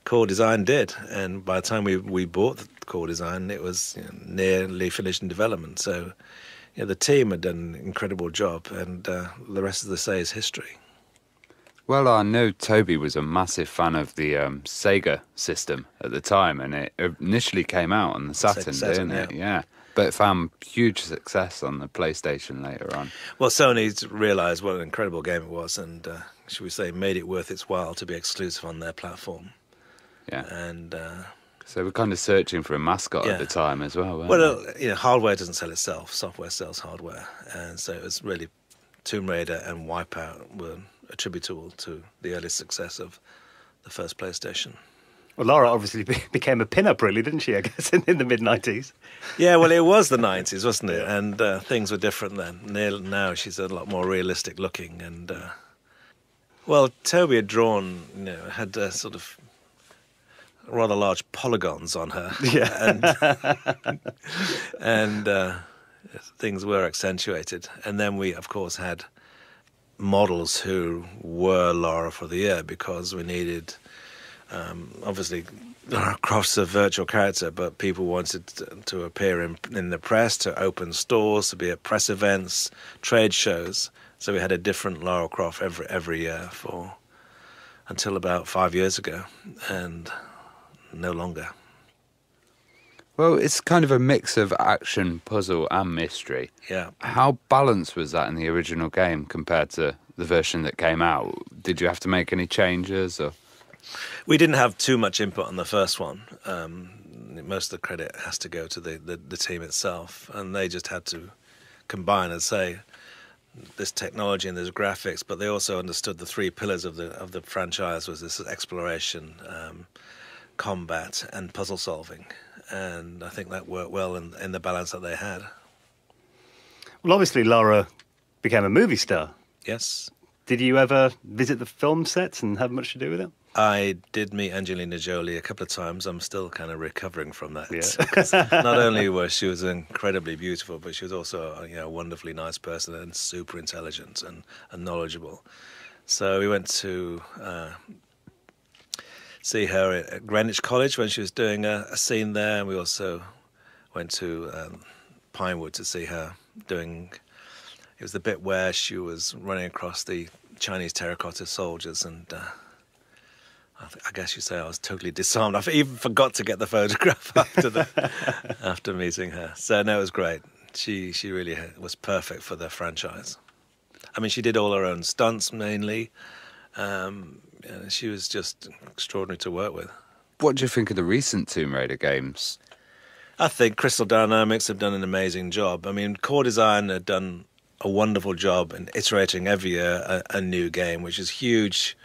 Core Design did, and by the time we we bought the Core Design, it was you know, nearly finished in development. So, you know, the team had done an incredible job, and uh, the rest of the say is history. Well, I know Toby was a massive fan of the um, Sega system at the time, and it initially came out on the Saturn, Saturn didn't it? Yeah. But found huge success on the PlayStation later on. Well, Sony's realised what an incredible game it was, and uh, should we say, made it worth its while to be exclusive on their platform. Yeah. And uh, so we're kind of searching for a mascot yeah. at the time as well. Well, we? you know, hardware doesn't sell itself; software sells hardware, and so it was really Tomb Raider and Wipeout were attributable to the early success of the first PlayStation. Well, Lara obviously be- became a pin-up, really, didn't she? I guess in, in the mid '90s. Yeah, well, it was the '90s, wasn't it? And uh, things were different then. Now she's a lot more realistic looking, and uh, well, Toby had drawn, you know, had uh, sort of rather large polygons on her. Yeah, and, and uh, things were accentuated. And then we, of course, had models who were Laura for the year because we needed um, obviously, Lara Croft's a virtual character, but people wanted to, to appear in, in the press, to open stores, to be at press events, trade shows. So we had a different Lara Croft every every year for until about five years ago, and no longer. Well, it's kind of a mix of action, puzzle, and mystery. Yeah. How balanced was that in the original game compared to the version that came out? Did you have to make any changes? Or? We didn't have too much input on the first one. Um, most of the credit has to go to the, the, the, team itself, and they just had to combine and say this technology and this graphics, but they also understood the three pillars of the of the franchise was this exploration, um, combat, and puzzle solving, and I think that worked well in, in the balance that they had. Well, obviously, Lara became a movie star. Yes. Did you ever visit the film sets and have much to do with it? I did meet Angelina Jolie a couple of times. I'm still kind of recovering from that. Yeah. not only was she was incredibly beautiful, but she was also a you know, wonderfully nice person and super intelligent and, and knowledgeable. So we went to uh, see her at Greenwich College when she was doing a, a, scene there, and we also went to um, Pinewood to see her doing. It was the bit where she was running across the Chinese terracotta soldiers, and uh, I, th- I, guess you say I was totally disarmed. I even forgot to get the photograph after the, after meeting her. So no, it was great. She she really was perfect for the franchise. I mean, she did all her own stunts mainly. Um, she was just extraordinary to work with. What do you think of the recent Tomb Raider games? I think Crystal Dynamics have done an amazing job. I mean, Core Design have done a wonderful job in iterating every year a, a, new game, which is huge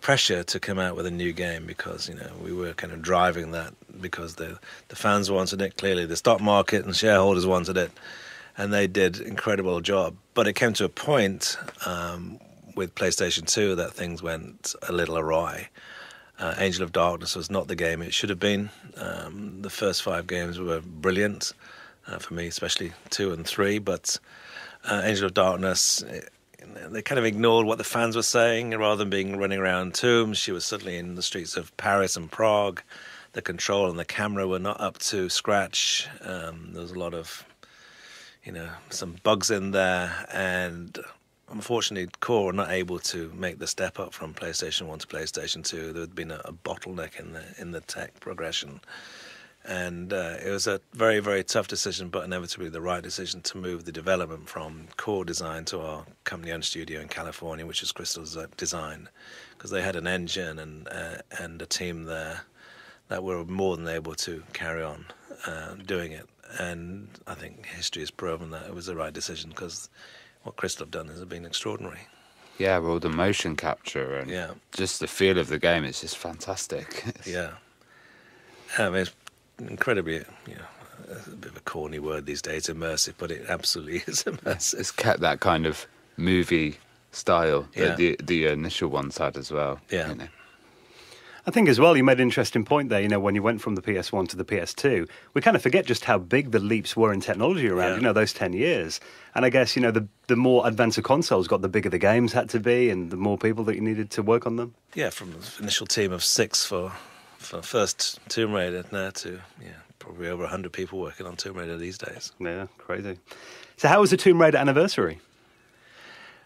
pressure to come out with a new game because you know we were kind of driving that because the the fans wanted it clearly, the stock market and shareholders wanted it, and they did incredible job. But it came to a point um, with PlayStation Two that things went a little awry. Uh, Angel of Darkness was not the game it should have been. Um, the first five games were brilliant uh, for me, especially two and three. But uh, Angel of Darkness, it, they kind of ignored what the fans were saying. Rather than being running around tombs, she was suddenly in the streets of Paris and Prague. The control and the camera were not up to scratch. Um, there was a lot of, you know, some bugs in there, and unfortunately, Core were not able to make the step up from PlayStation One to PlayStation Two. There had been a, a bottleneck in the in the tech progression, and uh, it was a very very tough decision, but inevitably the right decision to move the development from Core Design to our company-owned studio in California, which is Crystal Design, because they had an engine and uh, and a team there that were more than able to carry on uh, doing it. And I think history has proven that it was the right decision because what Crystal have done has been extraordinary. Yeah, well, the motion capture and yeah. just the feel of the game is just fantastic. yeah. I mean, it's incredibly, you know, a bit of a corny word these days, immersive, but it absolutely is immersive. It's kept that kind of movie style yeah. that the, the initial ones had as well. Yeah. You know. I think as well, you made an interesting point there. You know, when you went from the PS1 to the PS2, we kind of forget just how big the leaps were in technology around, yeah. you know, those 10 years. And I guess, you know, the, the more advanced the consoles got, the bigger the games had to be and the more people that you needed to work on them. Yeah, from the initial team of six for, first Tomb Raider now to, yeah, probably over 100 people working on Tomb Raider these days. Yeah, crazy. So, how was the Tomb Raider anniversary?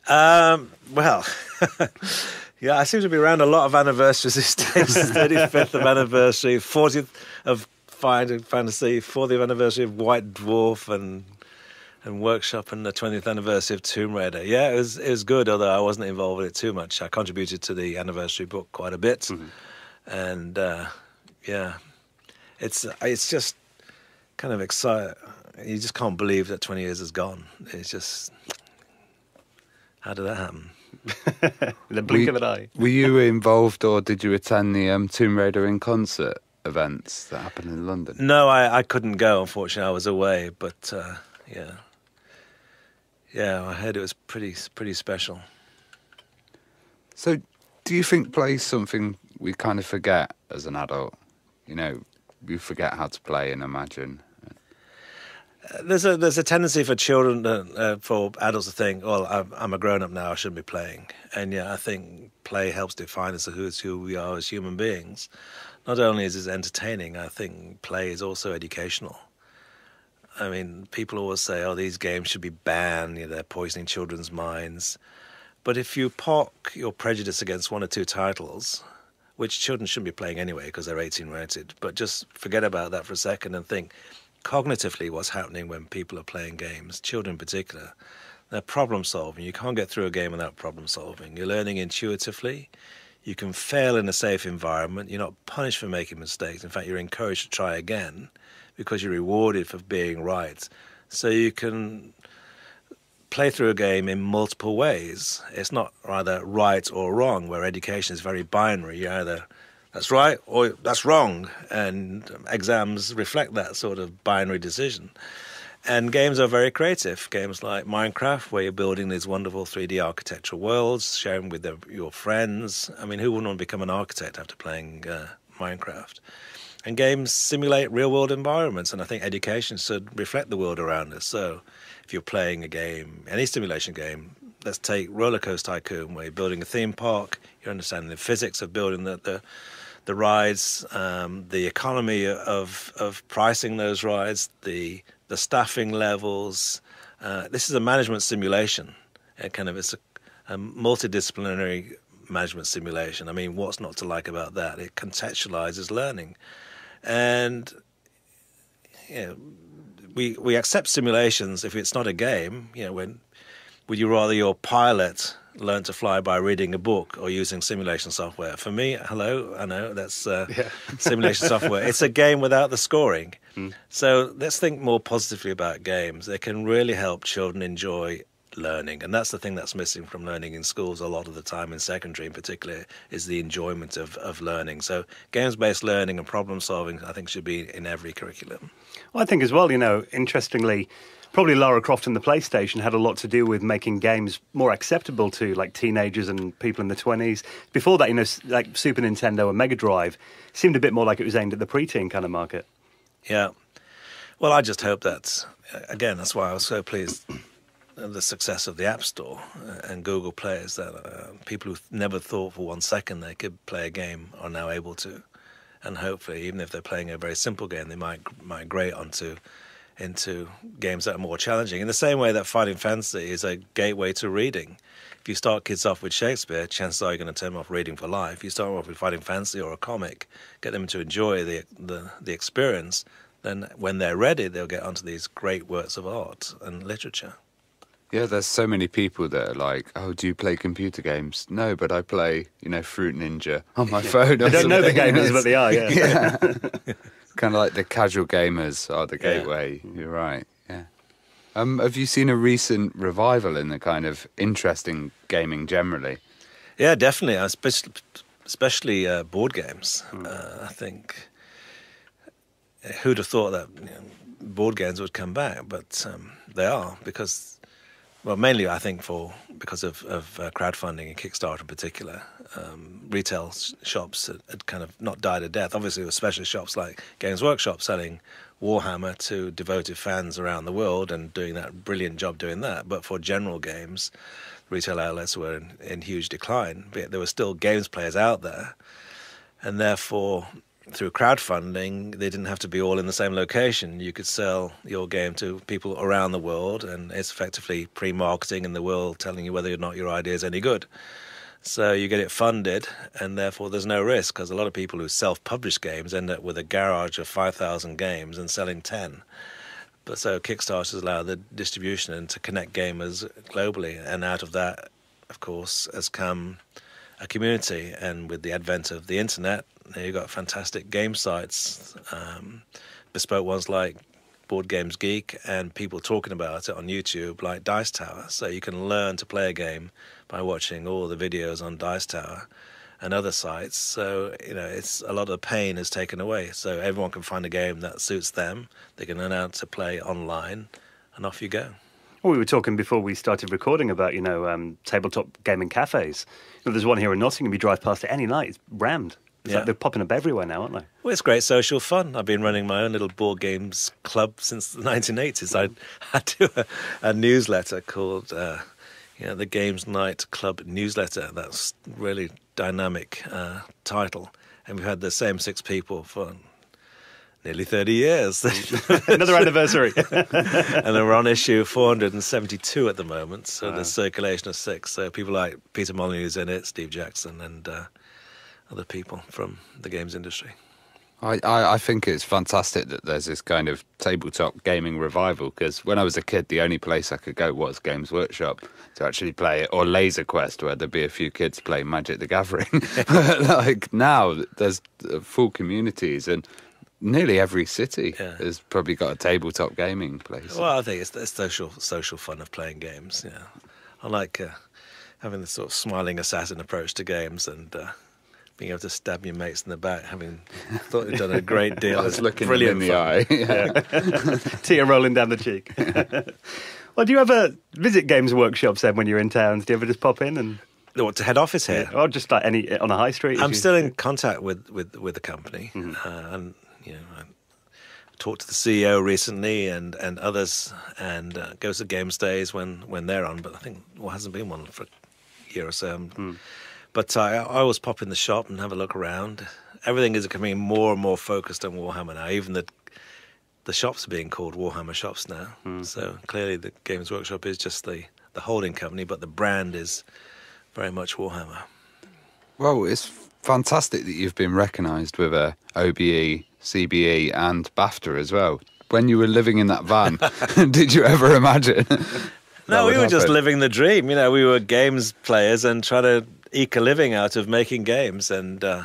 Um, well, Yeah, I seem to be around a lot of anniversaries these days. 35th of anniversary, 40th of Final Fantasy, 40th anniversary of White Dwarf, and and Workshop, and the 20th anniversary of Tomb Raider. Yeah, it was it was good, although I wasn't involved with it too much. I contributed to the anniversary book quite a bit, mm-hmm. And uh, yeah, it's it's just kind of exciting. You just can't believe that 20 years has gone. It's just how did that happen? the blink of an eye. were you involved or did you attend the um, Tomb Raider in concert events that happened in London? No, I, I couldn't go. Unfortunately, I was away. But uh, yeah, yeah, I heard it was pretty pretty special. So, do you think play is something we kind of forget as an adult? You know, we forget how to play and imagine there's a there's a tendency for children uh, for adults to think, "Well, I'm, I'm a grown up now. I shouldn't be playing." And yeah, I think play helps define us who who we are as human beings. Not only is it entertaining, I think play is also educational. I mean, people always say, "Oh, these games should be banned. You know, they're poisoning children's minds." But if you park your prejudice against one or two titles, which children shouldn't be playing anyway because they're 18 rated, but just forget about that for a second and think cognitively what's happening when people are playing games, children in particular. They're problem solving. You can't get through a game without problem solving. You're learning intuitively. You can fail in a safe environment. You're not punished for making mistakes. In fact, you're encouraged to try again because you're rewarded for being right. So you can play through a game in multiple ways. It's not either right or wrong, where education is very binary. You either that's right or that's wrong. And exams reflect that sort of binary decision. And games are very creative. Games like Minecraft, where you're building these wonderful 3D architectural worlds, sharing with the, your friends. I mean, who wouldn't want to become an architect after playing uh, Minecraft? And games simulate real world environments, and I think education should reflect the world around us. So, if you're playing a game, any simulation game, let's take Roller Coaster Tycoon, where you're building a theme park, you're understanding the physics of building the, the the rides, um, the economy of of pricing those rides, the the staffing levels. Uh, this is a management simulation. It kind of it's a, a multidisciplinary management simulation. I mean, what's not to like about that? It contextualizes learning, and you know, we we accept simulations if it's not a game. You know, when would you rather your pilot learn to fly by reading a book or using simulation software? For me, hello, I know that's uh, yeah. simulation software. It's a game without the scoring. Mm. So let's think more positively about games. They can really help children enjoy learning and that's the thing that's missing from learning in schools a lot of the time in secondary in particular is the enjoyment of, of learning so games-based learning and problem solving i think should be in every curriculum well, i think as well you know interestingly probably Lara Croft and the PlayStation had a lot to do with making games more acceptable to like teenagers and people in the 20s. Before that, you know, like Super Nintendo and Mega Drive seemed a bit more like it was aimed at the preteen kind of market. Yeah. Well, I just hope that, uh, again, that's why I was so pleased the success of the App Store uh, and Google Play is that uh, people who never thought for one second they could play a game are now able to. And hopefully, even if they're playing a very simple game, they might migrate onto into games that are more challenging. In the same way that Fighting Fantasy is a gateway to reading. If you start kids off with Shakespeare, chances are you're going to turn them off reading for life. If you start off with Fighting Fantasy or a comic, get them to enjoy the, the, the experience, then when they're ready, they'll get onto these great works of art and literature. Yeah, there's so many people that are like, "Oh, do you play computer games?" No, but I play, you know, Fruit Ninja on my phone. I don't know the gamers, but they are. Yeah. yeah. kind of like the casual gamers are the gateway. Yeah. You're right. Yeah. Um, have you seen a recent revival in the kind of interesting gaming generally? Yeah, definitely. Especially, especially uh, board games. Mm. Uh, I think who'd have thought that you know, board games would come back, but um, they are because well, mainly I think for because of, of uh, crowdfunding and Kickstarter in particular, um, retail shops had, had, kind of not died a death. Obviously, there were specialist shops like Games Workshop selling Warhammer to devoted fans around the world and doing that brilliant job doing that. But for general games, retail outlets were in, in huge decline. But there were still games players out there, and therefore through crowdfunding, they didn't have to be all in the same location. You could sell your game to people around the world, and it's effectively pre marketing in the world telling you whether or not your idea is any good. So you get it funded, and therefore there's no risk because a lot of people who self publish games end up with a garage of 5,000 games and selling 10. But so Kickstarter allow the distribution and to connect gamers globally, and out of that, of course, has come a community. And with the advent of the internet, you've got fantastic game sites, um, bespoke ones like Board Games Geek, and people talking about it on YouTube, like Dice Tower. So you can learn to play a game by watching all the videos on Dice Tower and other sites. So you know, it's a lot of pain is taken away. So everyone can find a game that suits them. They can learn how to play online, and off you go. Well, we were talking before we started recording about you know um, tabletop gaming cafes. You know, there's one here in Nottingham. You drive past it any night; it's rammed. It's yeah. like they're popping up everywhere now, aren't they? Well, it's great social fun. I've been running my own little board games club since the 1980s. I, I do a, a newsletter called uh, you know, the Games Night Club newsletter. That's really dynamic uh, title. And we've had the same six people for nearly 30 years. Another anniversary. and we're on issue 472 at the moment. So wow. there's circulation of six. So people like Peter Molyneux's in it, Steve Jackson, and uh, other people from the games industry. I, I, I, think it's fantastic that there's this kind of tabletop gaming revival because when I was a kid, the only place I could go was Games Workshop to actually play it, or Laser Quest, where there'd be a few kids playing Magic the Gathering. like now, there's full communities, and nearly every city yeah. has probably got a tabletop gaming place. Well, I think it's the social social fun of playing games. Yeah, I like uh, having the sort of smiling assassin approach to games and. Uh, being able to stab your mates in the back, having thought you'd done a great deal. I was looking brilliant in the eye. Yeah. Tear rolling down the cheek. well, do you ever visit Games Workshops then when you're in towns? Do you ever just pop in and? What to head office here, or just like any on a high street? I'm still in contact with with with the company, mm-hmm. uh, and you know, I talked to the CEO recently and and others, and uh, goes to games days when when they're on. But I think well, hasn't been one for a year or so. Mm. But uh, I, I always pop in the shop and have a look around. everything is becoming more and more focused on Warhammer now. Even the the shops are being called Warhammer shops now. Hmm. So clearly, the Games Workshop is just the the holding company, but the brand is very much Warhammer. Well, it's fantastic that you've been recognised with a OBE, CBE, and BAFTA as well. When you were living in that van, did you ever imagine? No, we would were just living the dream. You know, we were games players and trying to eke a living out of making games. And uh,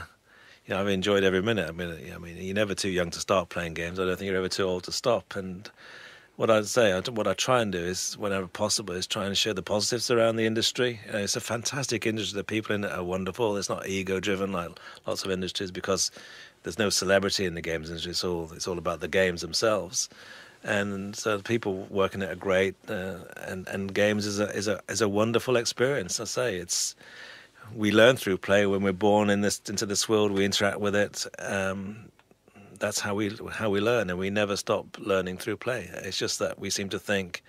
you know, I've enjoyed every minute. I mean, I mean, you're never too young to start playing games. I don't think you're ever too old to stop. And what I'd say, what I try and do is, whenever possible, is try and share the positives around the industry. You know, it's a fantastic industry. The people in it are wonderful. It's not ego-driven like lots of industries because there's no celebrity in the games industry. It's all it's all about the games themselves and so the people working it are great, uh, and and games is a is a is a wonderful experience. I say it's we learn through play when we're born in this into this world. We interact with it. Um, that's how we how we learn, and we never stop learning through play. It's just that we seem to think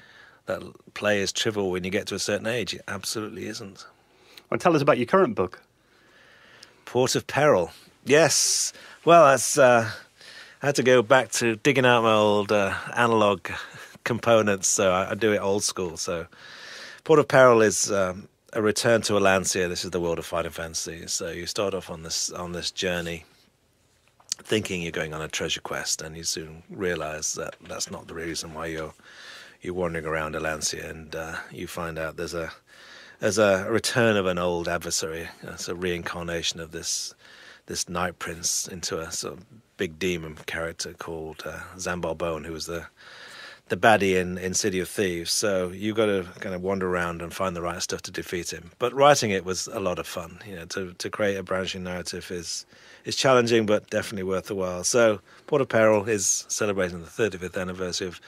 that play is trivial when you get to a certain age. It absolutely isn't. Well, tell us about your current book. Port of Peril. Yes. Well, that's. Uh, I had to go back to digging out my old uh, analog components, so I, I do it old school. So, Port of Peril is um, a return to Allansia. This is the world of Fighting Fantasy. So you start off on this on this journey, thinking you're going on a treasure quest, and you soon realise that that's not the reason why you're you're wandering around Allansia, and uh, you find out there's a there's a return of an old adversary. It's a reincarnation of this this night prince into a sort of big demon character called uh, Zanbar Bone, who was the the baddie in, in City of Thieves. So you've got to kind of wander around and find the right stuff to defeat him. But writing it was a lot of fun. You know, to to create a branching narrative is is challenging, but definitely worth the while. So Port of Peril is celebrating the 35th anniversary of,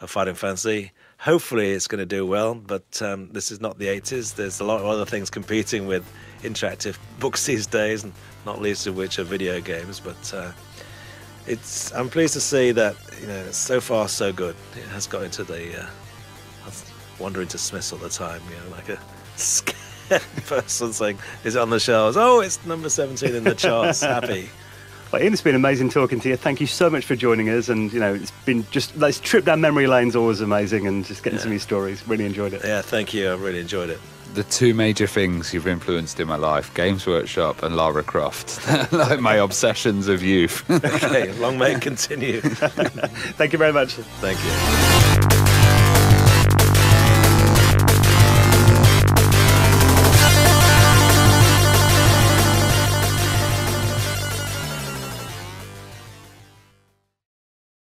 of Fighting Fantasy. Hopefully, it's going to do well, but um, this is not the 80s. There's a lot of other things competing with interactive books these days, and not least of which are video games. But uh, it's I'm pleased to see that you know so far so good. It has got into the. Uh, I was wandering to Smiths all the time, you know, like a scared person saying, "Is it on the shelves?" Oh, it's number seventeen in the charts. Happy. Well, Ian, it's been amazing talking to you. Thank you so much for joining us. And, you know, it's been just, this trip down memory lane's always amazing and just getting some of your stories. Really enjoyed it. Yeah, thank you. I really enjoyed it. The two major things you've influenced in my life Games Workshop and Lara Croft. like my obsessions of youth. Okay, long may it continue. Thank you very much. Thank you.